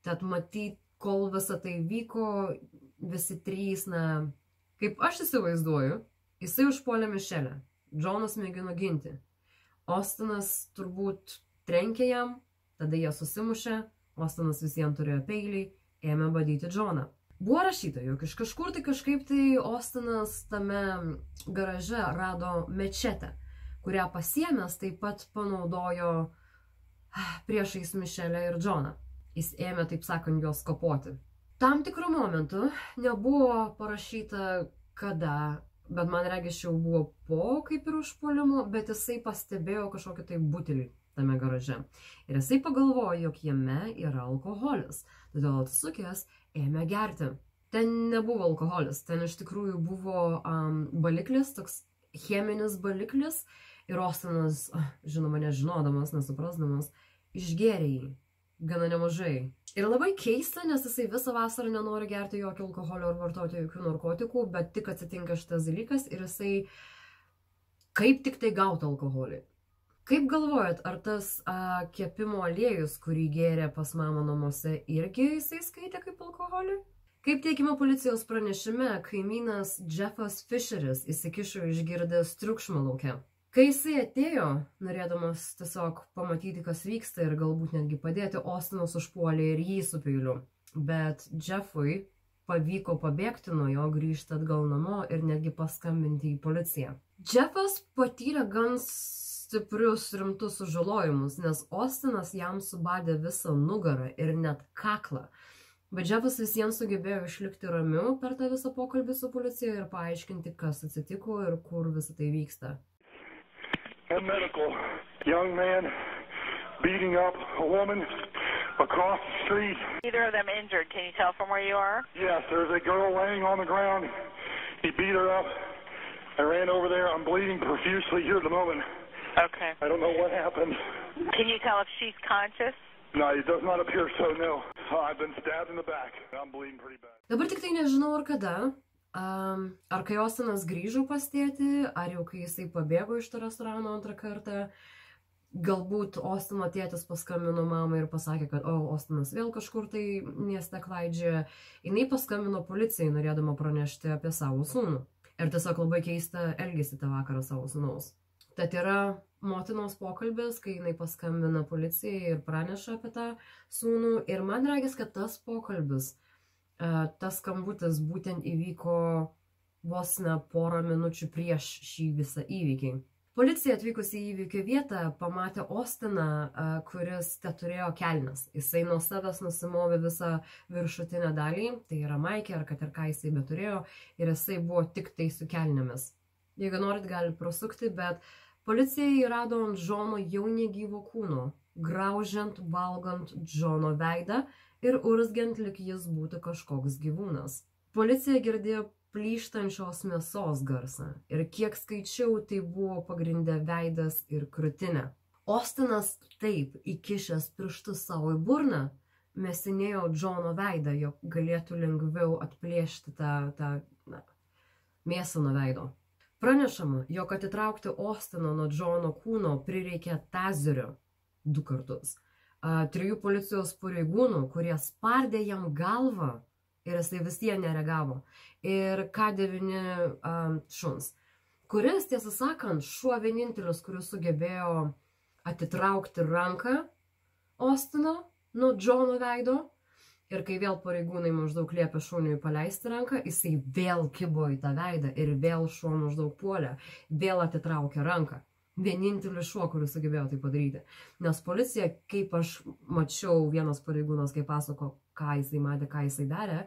Tad matyt, kol visa tai vyko, visi trys, na, kaip aš įsivaizduoju, jisai užpuolė Mišelę. Džonas mėgino ginti. Ostinas turbūt trenkė jam, tada jie susimušė, Ostinas visiems turėjo peilį, ėmė badyti Džoną. Buvo rašyta, jog iš kažkur tai kažkaip tai Ostinas tame garaže rado mečetę, kurią pasiemęs taip pat panaudojo priešais Mišelę ir Džoną. Jis ėmė, taip sakant, juos kapoti. Tam tikrų momentų nebuvo parašyta kada, bet man regis jau buvo po kaip ir užpuolimo, bet jisai pastebėjo kažkokį tai butelį tame garaže. Ir jisai pagalvojo, jog jame yra alkoholis. Todėl atsisukęs ėmė gerti. Ten nebuvo alkoholis, ten iš tikrųjų buvo um, baliklis, toks cheminis baliklis ir Ostinas, žinoma, nežinodamas, nesuprasdamas, išgėrė jį gana nemažai. Ir labai keista, nes jisai visą vasarą nenori gerti jokio alkoholio ar vartoti jokių narkotikų, bet tik atsitinka šitas dalykas ir jisai kaip tik tai gauti alkoholį. Kaip galvojat, ar tas a, kepimo aliejus, kurį gėrė pas mamą namuose, irgi jisai skaitė kaip alkoholį? Kaip teikimo policijos pranešime, kaimynas Jeffas Fisheris įsikišo išgirdęs triukšmą laukia. Kai jisai atėjo, norėdamas tiesiog pamatyti, kas vyksta ir galbūt netgi padėti, Ostinas užpuolė ir jį su peiliu. Bet Jeffui pavyko pabėgti nuo jo, grįžti atgal namo ir netgi paskambinti į policiją. Jeffas patyrė gan stiprius rimtus sužalojimus, nes Ostinas jam subadė visą nugarą ir net kaklą. Bet Džefas visiems sugebėjo išlikti ramiu per tą visą pokalbį su policija ir paaiškinti, kas atsitiko ir kur visą tai vyksta. A medical young man beating up a woman across the street. Either of them injured. Can you tell from where you are? Yes, there's a girl laying on the ground. He beat her up. I ran over there. I'm bleeding profusely here at the moment. Okay. I don't know what happened. Can you tell if she's conscious? No, it does not appear so, no. I've been stabbed in the back. I'm bleeding pretty bad. Dabar tik tai nežinau ar kada. Um, ar kai Ostinas grįžo pas tėtį, ar jau kai jisai pabėgo iš to restorano antrą kartą. Galbūt Ostino tėtis paskambino mamai ir pasakė, kad, o, Ostinas vėl kažkur tai mieste klaidžioja. Jis paskambino policijai, norėdama pranešti apie savo sūnų. Ir tiesiog labai keista elgesi tą vakarą savo sūnaus. Tad yra motinos pokalbis, kai jinai paskambina policijai ir praneša apie tą sūnų. Ir man regis, kad tas pokalbis, tas skambutis būtent įvyko vos ne porą minučių prieš šį visą įvykį. Policija atvykusi į įvykio vietą pamatė Ostiną, kuris te turėjo kelnes. Jisai nuo savęs nusimovė visą viršutinę dalį, tai yra maikė ar kad ir ką jisai beturėjo, ir jisai buvo tik tai su kelnėmis. Jeigu norit, gali prasukti, bet policija įrado ant Džono jau negyvo kūno, graužiant, valgant Džono veidą ir urzgiant, lik jis būtų kažkoks gyvūnas. Policija girdėjo plyštančios mėsos garsą. Ir kiek skaičiau, tai buvo pagrindę veidas ir krūtinė. Ostinas taip įkišęs pirštus savo į burną, mesinėjo Džono veidą, jog galėtų lengviau atplėšti tą, tą na, mėsą nuo veido. Pranešama, jog atitraukti Ostiną nuo Džono kūno prireikė tazerio du kartus. Trijų policijos pareigūnų, kurie spardė jam galvą ir jisai vis jie neregavo. Ir K9 um, šuns, kuris, tiesą sakant, šuo vienintelis, kuris sugebėjo atitraukti ranką Ostino nuo Džono veido. Ir kai vėl pareigūnai maždaug liepia šuniui paleisti ranką, jisai vėl kibo į tą veidą ir vėl šuo maždaug puolė, vėl atitraukė ranką vienintelis šuo, kuris sugebėjo tai padaryti. Nes policija, kaip aš mačiau, vienas pareigūnas, kaip pasako, ką jisai matė, ką jisai darė,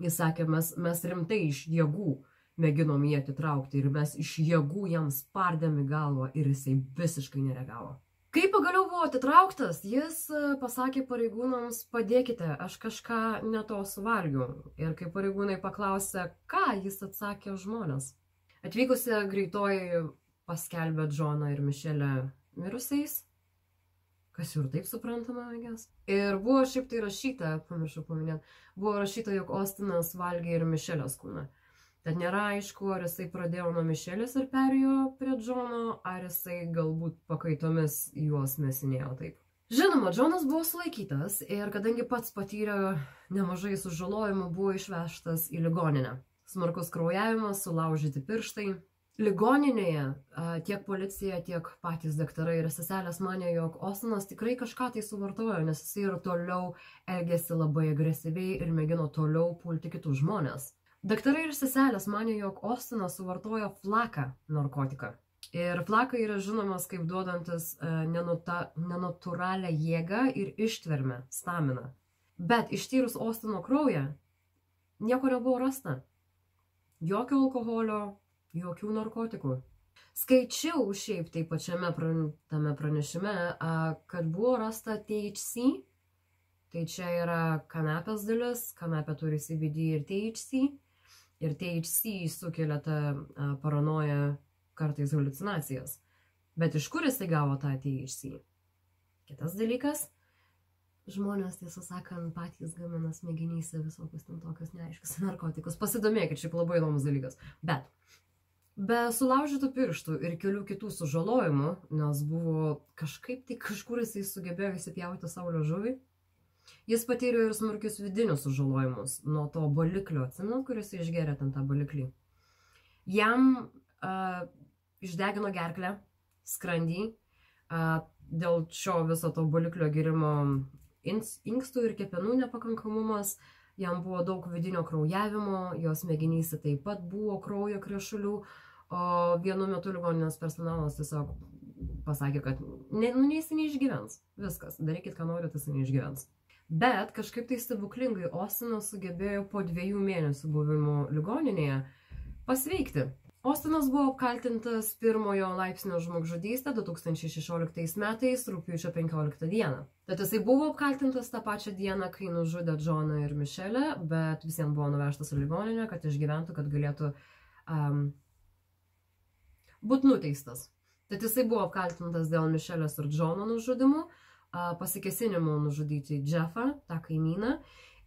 jis sakė, mes, mes rimtai iš jėgų mėginom jį atitraukti ir mes iš jėgų jam spardėm į galvą ir jisai visiškai neregavo. Kai pagaliau buvo atitrauktas, jis e, pasakė pareigūnams, padėkite, aš kažką neto suvalgiu. Ir kai pareigūnai paklausė, ką jis atsakė žmonės. Atvykusi greitoji paskelbė Džoną ir Mišelę mirusiais, kas jau ir taip suprantama, agės. Ir buvo šiaip tai rašyta, pamiršau paminėti, buvo rašyta, jog Ostinas valgė ir Mišelės kūną. Tad nėra aišku, ar jisai pradėjo nuo Mišelės ir perėjo prie Džono, ar jisai galbūt pakaitomis juos mesinėjo taip. Žinoma, Džonas buvo sulaikytas ir kadangi pats patyrė nemažai sužalojimų, buvo išvežtas į ligoninę. Smarkus kraujavimas, sulaužyti pirštai, Ligoninėje tiek policija, tiek patys daktarai ir seselės mane, jog Ostinas tikrai kažką tai suvartojo, nes jis ir toliau elgėsi labai agresyviai ir mėgino toliau pulti kitus žmonės. Daktarai ir seselės mane, jog Ostinas suvartojo flaką narkotiką. Ir flakai yra žinomas kaip duodantis nenatūralią jėgą ir ištvermę, staminą. Bet ištyrus Ostino kraują, nieko nebuvo rasta. Jokio alkoholio, jokių narkotikų. Skaičiau šiaip tai pačiame tame pranešime, kad buvo rasta THC, tai čia yra kanapės dalis, kanapė turi CBD ir THC, ir THC sukelia tą paranoją kartais halucinacijas. Bet iš kur jisai gavo tą THC? Kitas dalykas, žmonės, tiesą sakant, patys gamina smegenyse visokius ten tokius neaiškius narkotikus. Pasidomėkit, šiaip labai įdomus dalykas. Bet Be sulaužytų pirštų ir kelių kitų sužalojimų, nes buvo kažkaip tai kažkur jisai sugebėjo įsipjauti savo žuvį, jis patyrė ir smurkius vidinius sužalojimus nuo to baliklio, atsimenu, kuris išgerė ten tą baliklį. Jam uh, išdegino gerklę, skrandį, uh, dėl šio viso to baliklio gerimo inkstų ir kepenų nepakankamumas, jam buvo daug vidinio kraujavimo, jos mėginyse taip pat buvo kraujo krešulių, uh, O vienu metu ligoninės personalas tiesiog pasakė, kad ne, nu, jis neišgyvens. Viskas, darykit, ką norit, jis neišgyvens. Bet kažkaip tai stebuklingai Ostinas sugebėjo po dviejų mėnesių buvimo ligoninėje pasveikti. Ostinas buvo apkaltintas pirmojo laipsnio žmogžudystę 2016 metais, rūpiučio 15 dieną. Tad jisai buvo apkaltintas tą pačią dieną, kai nužudė Džoną ir Mišelę, bet visiems buvo nuvežtas į ligoninę, kad išgyventų, kad galėtų um, būti nuteistas. Tad jisai buvo apkaltintas dėl Mišelės ir Džono nužudimų, pasikesinimu nužudyti Jeffą, tą kaimyną.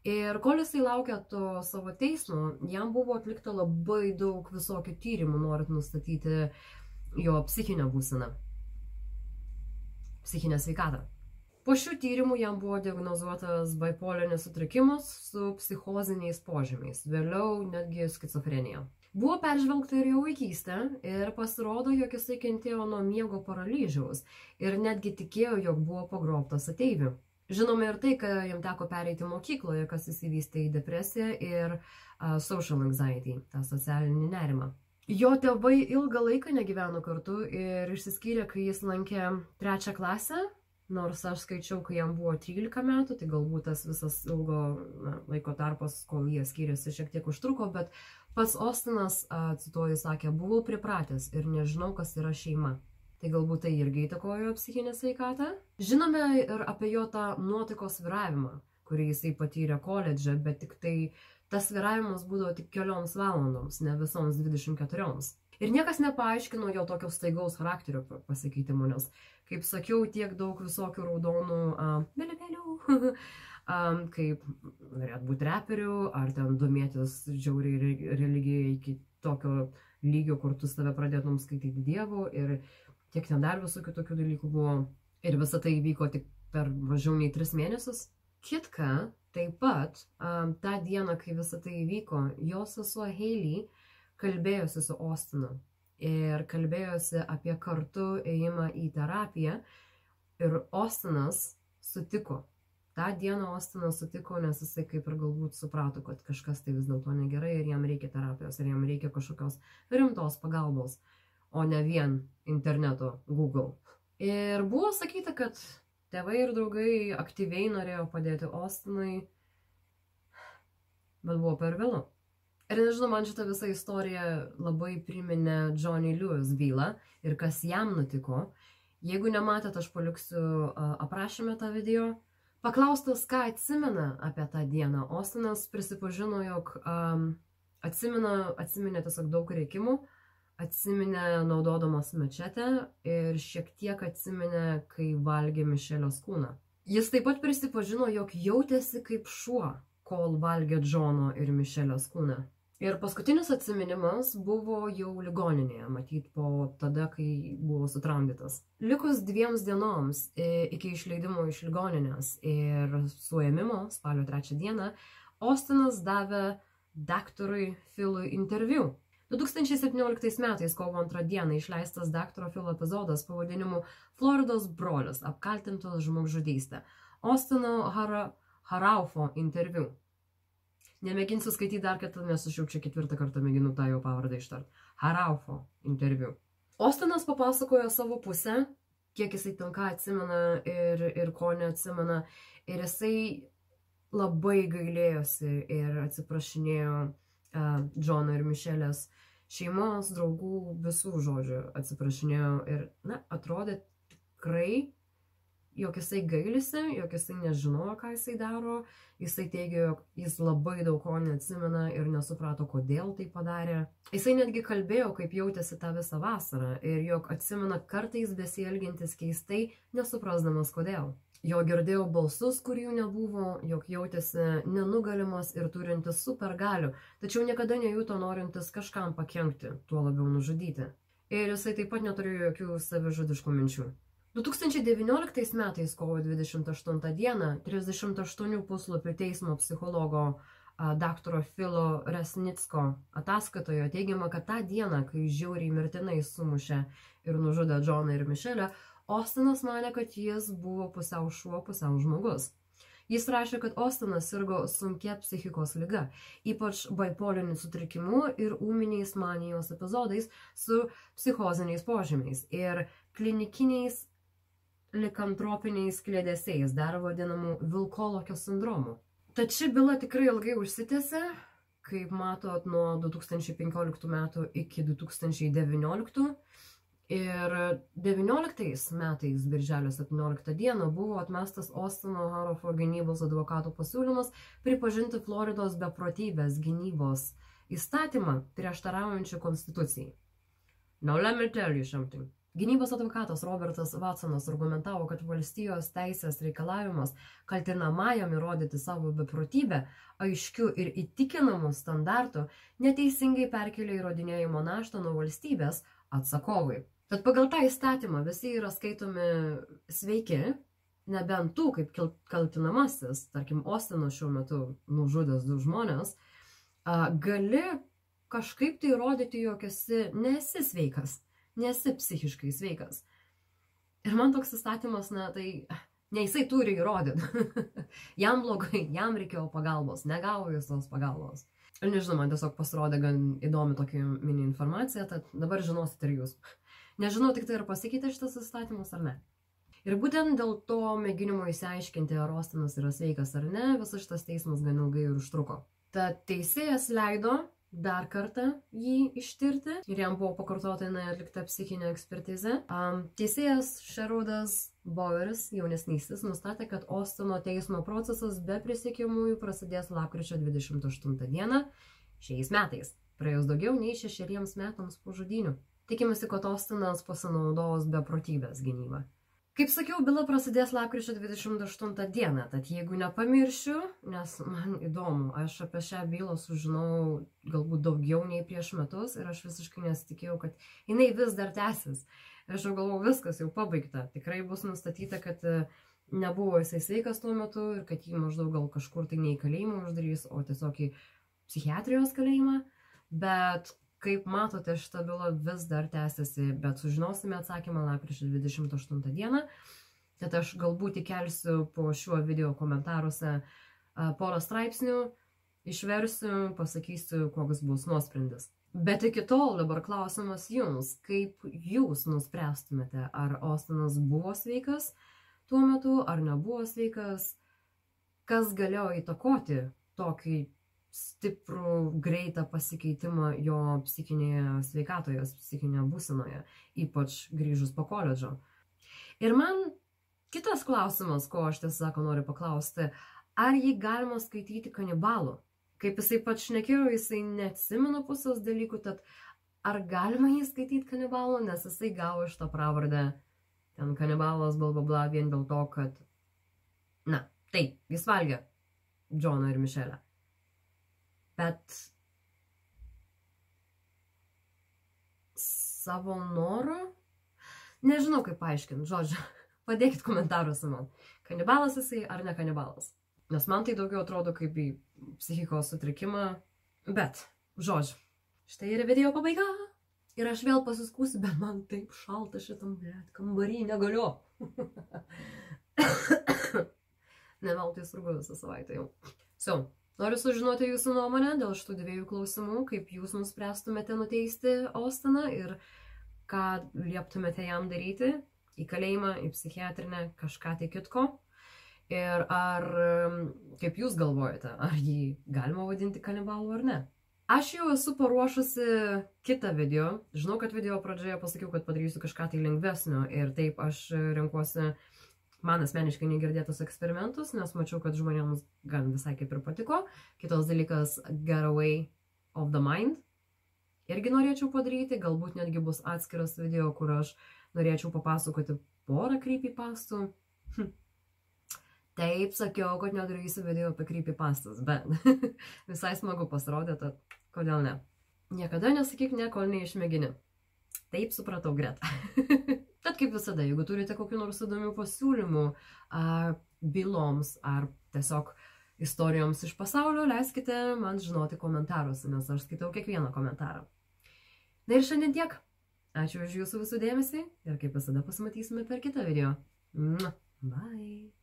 Ir kol jisai laukia to savo teismo, jam buvo atlikta labai daug visokių tyrimų, norint nustatyti jo psichinę būseną, psichinę sveikatą. Po šių tyrimų jam buvo diagnozuotas bipolinis sutrikimas su psichoziniais požymiais, vėliau netgi skizofrenija. Buvo peržvelgta ir jo vaikystė ir pasirodo, jog jisai kentėjo nuo miego paralyžiaus ir netgi tikėjo, jog buvo pagrobtas ateivių. Žinome ir tai, kad jam teko pereiti mokykloje, kas įsivystė į depresiją ir uh, social anxiety, tą socialinį nerimą. Jo tėvai ilgą laiką negyveno kartu ir išsiskyrė, kai jis lankė trečią klasę, nors aš skaičiau, kai jam buvo 13 metų, tai galbūt tas visas ilgo na, laiko tarpas, kol jie skyrėsi, šiek tiek užtruko, bet pats Ostinas, cituoju, sakė, buvau pripratęs ir nežinau, kas yra šeima. Tai galbūt tai irgi įtakojo psichinę sveikatą. Žinome ir apie jo tą nuotaikos viravimą, kurį jisai patyrė koledže, bet tik tai tas viravimas būdavo tik kelioms valandoms, ne visoms 24. Ir niekas nepaaiškino jo tokio staigaus charakterio pasikeitimo, nes, kaip sakiau, tiek daug visokių raudonų vėliavėlių, [laughs] um, kaip norėt būti reperiu, ar ten domėtis žiauriai religijai iki tokio lygio, kur tu save pradėtum skaityti Dievu ir tiek ten dar visokių tokių dalykų buvo. Ir visa tai įvyko tik per mažiau nei tris mėnesius. Kitka taip pat um, tą dieną, kai visa tai įvyko, jos sesuo Hailey kalbėjosi su Ostinu ir kalbėjosi apie kartu ėjimą į terapiją ir Ostinas sutiko. Ta diena Ostinas sutiko, nes jisai kaip ir galbūt suprato, kad kažkas tai vis dėlto negerai ir jam reikia terapijos, ir jam reikia kažkokios rimtos pagalbos o ne vien interneto Google. Ir buvo sakyta, kad tėvai ir draugai aktyviai norėjo padėti Ostinui, bet buvo per vėlu. Ir nežinau, man šitą visą istoriją labai priminė Johnny Lewis bylą ir kas jam nutiko. Jeigu nematėte, aš paliksiu aprašymę tą video. Paklaustas, ką atsimena apie tą dieną, Ostinas prisipažino, jog um, atsimena, atsiminė tiesiog daug reikimų, atsiminė naudodamas mečetę ir šiek tiek atsiminė, kai valgė Mišelės kūną. Jis taip pat prisipažino, jog jautėsi kaip šuo, kol valgė Džono ir Mišelės kūną. Ir paskutinis atsiminimas buvo jau ligoninėje, matyt, po tada, kai buvo sutramdytas. Likus dviems dienoms e, iki išleidimo iš ligoninės ir suėmimo spalio trečią dieną, Ostinas davė daktarui Filui interviu 2017 metais kovo 2 dieną išleistas daktaro Filo epizodas pavadinimu Floridos brolis apkaltintos žmogžudystę. Ostino Hara, Haraufo interviu. Nemėginsiu skaityti dar kartą, nes aš jau čia ketvirtą kartą mėginu tą jo pavardę ištart. Haraufo interviu. Ostinas papasakojo savo pusę, kiek jisai ten ką atsimena ir, ir ko neatsimena. Ir jisai labai gailėjosi ir atsiprašinėjo uh, Džono ir Mišelės šeimos, draugų, visų žodžių atsiprašinėjo ir, na, atrodė tikrai, jog jisai gailisi, jog jisai nežinojo, ką jisai daro, jisai teigia, jog jis labai daug ko neatsimena ir nesuprato, kodėl tai padarė. Jisai netgi kalbėjo, kaip jautėsi tą visą vasarą ir jog atsimena kartais besielgintis keistai, nesuprasdamas kodėl. Jo girdėjau balsus, kurių nebuvo, jog jautėsi nenugalimas ir turintis supergalių, tačiau niekada nejuto norintis kažkam pakengti, tuo labiau nužudyti. Ir jisai taip pat neturėjo jokių savižudiškų minčių. 2019 metais, kovo 28 dieną, 38 puslapių teismo psichologo daktaro Filo Resnicko ataskatoje teigiama, kad tą dieną, kai žiauriai mirtinai sumušė ir nužudė Džoną ir Mišelę, Ostinas mane, kad jis buvo pusiau šuo, pusiau žmogus. Jis rašė, kad Ostinas sirgo sunkia psichikos lyga, ypač bipoliniu sutrikimu ir ūminiais manijos epizodais su psichoziniais požymiais ir klinikiniais likantropiniais klėdėsiais, dar vadinamų Vilkolokio sindromu. Tad ši byla tikrai ilgai užsitęsė, kaip matot, nuo 2015 metų iki 2019 Ir 19 metais, birželio 17 dieną, buvo atmestas Ostino Harofo gynybos advokato pasiūlymas pripažinti Floridos beprotybės gynybos įstatymą prieštaraujančią konstitucijai. Now let me tell you something. Gynybos advokatas Robertas Watsonas argumentavo, kad valstijos teisės reikalavimas kaltinamajam įrodyti savo beprotybę aiškiu ir įtikinamu standartu neteisingai perkelia įrodinėjimo naštą nuo valstybės atsakovui. Bet pagal tą įstatymą visi yra skaitomi sveiki, nebent tu kaip kaltinamasis, tarkim, Ostinas šiuo metu nužudęs du žmonės, gali kažkaip tai įrodyti, jog esi, nesi sveikas, nesi psichiškai sveikas. Ir man toks įstatymas, na, tai Ne jisai turi įrodyti. [laughs] jam blogai, jam reikėjo pagalbos, negavo jis tos pagalbos. Ir nežinau, man tiesiog pasirodė gan įdomi tokia mini informacija, tad dabar žinosite ir jūs. [laughs] Nežinau, tik tai ar pasikeitė šitas įstatymas ar ne. Ir būtent dėl to mėginimo įsiaiškinti, ar Ostinas yra sveikas ar ne, visas šitas teismas gan ilgai ir užtruko. Tad teisėjas leido dar kartą jį ištirti ir jam buvo pakartotinai atlikta psichinė ekspertizė. Um, teisėjas Šerudas Boweris, jaunesnysis, nustatė, kad Ostino teismo procesas be prisiekimųjų prasidės lapkričio 28 dieną šiais metais, praėjus daugiau nei šešeriems metams po žudinių. Tikimasi, kad Ostinas pasinaudos beprotybės gynybą. Kaip sakiau, byla prasidės lakryčio 28 dieną, tad jeigu nepamiršiu, nes man įdomu, aš apie šią bylą sužinau galbūt daugiau nei prieš metus ir aš visiškai nesitikėjau, kad jinai vis dar tęsis. Aš jau galvoju, viskas jau pabaigta. Tikrai bus nustatyta, kad e, nebuvo jisai sveikas tuo metu ir kad jį maždaug gal kažkur tai ne į kalėjimą uždarys, o tiesiog į psichiatrijos kalėjimą. Bet Kaip matote, šita byla vis dar tęsiasi, bet sužinosime atsakymą lapkričio 28 dieną. Tad aš galbūt įkelsiu po šiuo video komentaruose porą straipsnių, išversiu, pasakysiu, koks bus nuosprendis. Bet iki tol dabar klausimas jums, kaip jūs nuspręstumėte, ar Ostinas buvo sveikas tuo metu, ar nebuvo sveikas, kas galėjo įtakoti tokį stiprų, greitą pasikeitimą jo psichinėje sveikatoje, psichinėje būsenoje, ypač grįžus po koledžo. Ir man kitas klausimas, ko aš tiesą sako noriu paklausti, ar jį galima skaityti kanibalu? Kaip jisai pats šnekėjo, jisai neatsimena pusės dalykų, tad ar galima jį skaityti kanibalu, nes jisai gavo iš tą pravardę, ten kanibalas, bla bla bla, vien dėl to, kad, na, taip, jis valgė Džoną ir Mišelę. Bet savo norą, nežinau kaip paaiškinti, žodžiu, [laughs] padėkit komentaruose man, kanibalas jisai ar ne kanibalas. Nes man tai daugiau atrodo kaip į psichikos sutrikimą, bet, žodžiu, štai yra video pabaiga. Ir aš vėl pasiskūsiu, bet man taip šalta šitam, blėt, kambarį negaliu. [coughs] Neveltui surgu visą savaitę jau. So, Noriu sužinoti jūsų nuomonę dėl šitų dviejų klausimų, kaip jūs nuspręstumėte nuteisti Austiną ir ką lieptumėte jam daryti į kalėjimą, į psichiatrinę, kažką tai kitko. Ir ar, kaip jūs galvojate, ar jį galima vadinti kanibalu ar ne? Aš jau esu paruošusi kitą video. Žinau, kad video pradžioje pasakiau, kad padarysiu kažką tai lengvesnio ir taip aš renkuosi uh, man asmeniškai negirdėtus eksperimentus, nes mačiau, kad žmonėms gan visai kaip ir patiko. Kitas dalykas - Get Away of the Mind. Irgi norėčiau padaryti, galbūt netgi bus atskiras video, kur aš norėčiau papasakoti porą creepypastų. Hm. Taip, sakiau, kad nedarysiu video apie creepypastas, bet [laughs] visai smagu pasirodė, tad kodėl ne. Niekada nesakyk ne, kol neišmėgini. Taip supratau, Greta. [laughs] Tad kaip visada, jeigu turite kokiu nors įdomių pasiūlymų a, byloms ar tiesiog istorijoms iš pasaulio, leiskite man žinoti komentaruose, nes aš skaitau kiekvieną komentarą. Na ir šiandien tiek. Ačiū už jūsų visų dėmesį ir kaip visada pasimatysime per kitą video. Bye.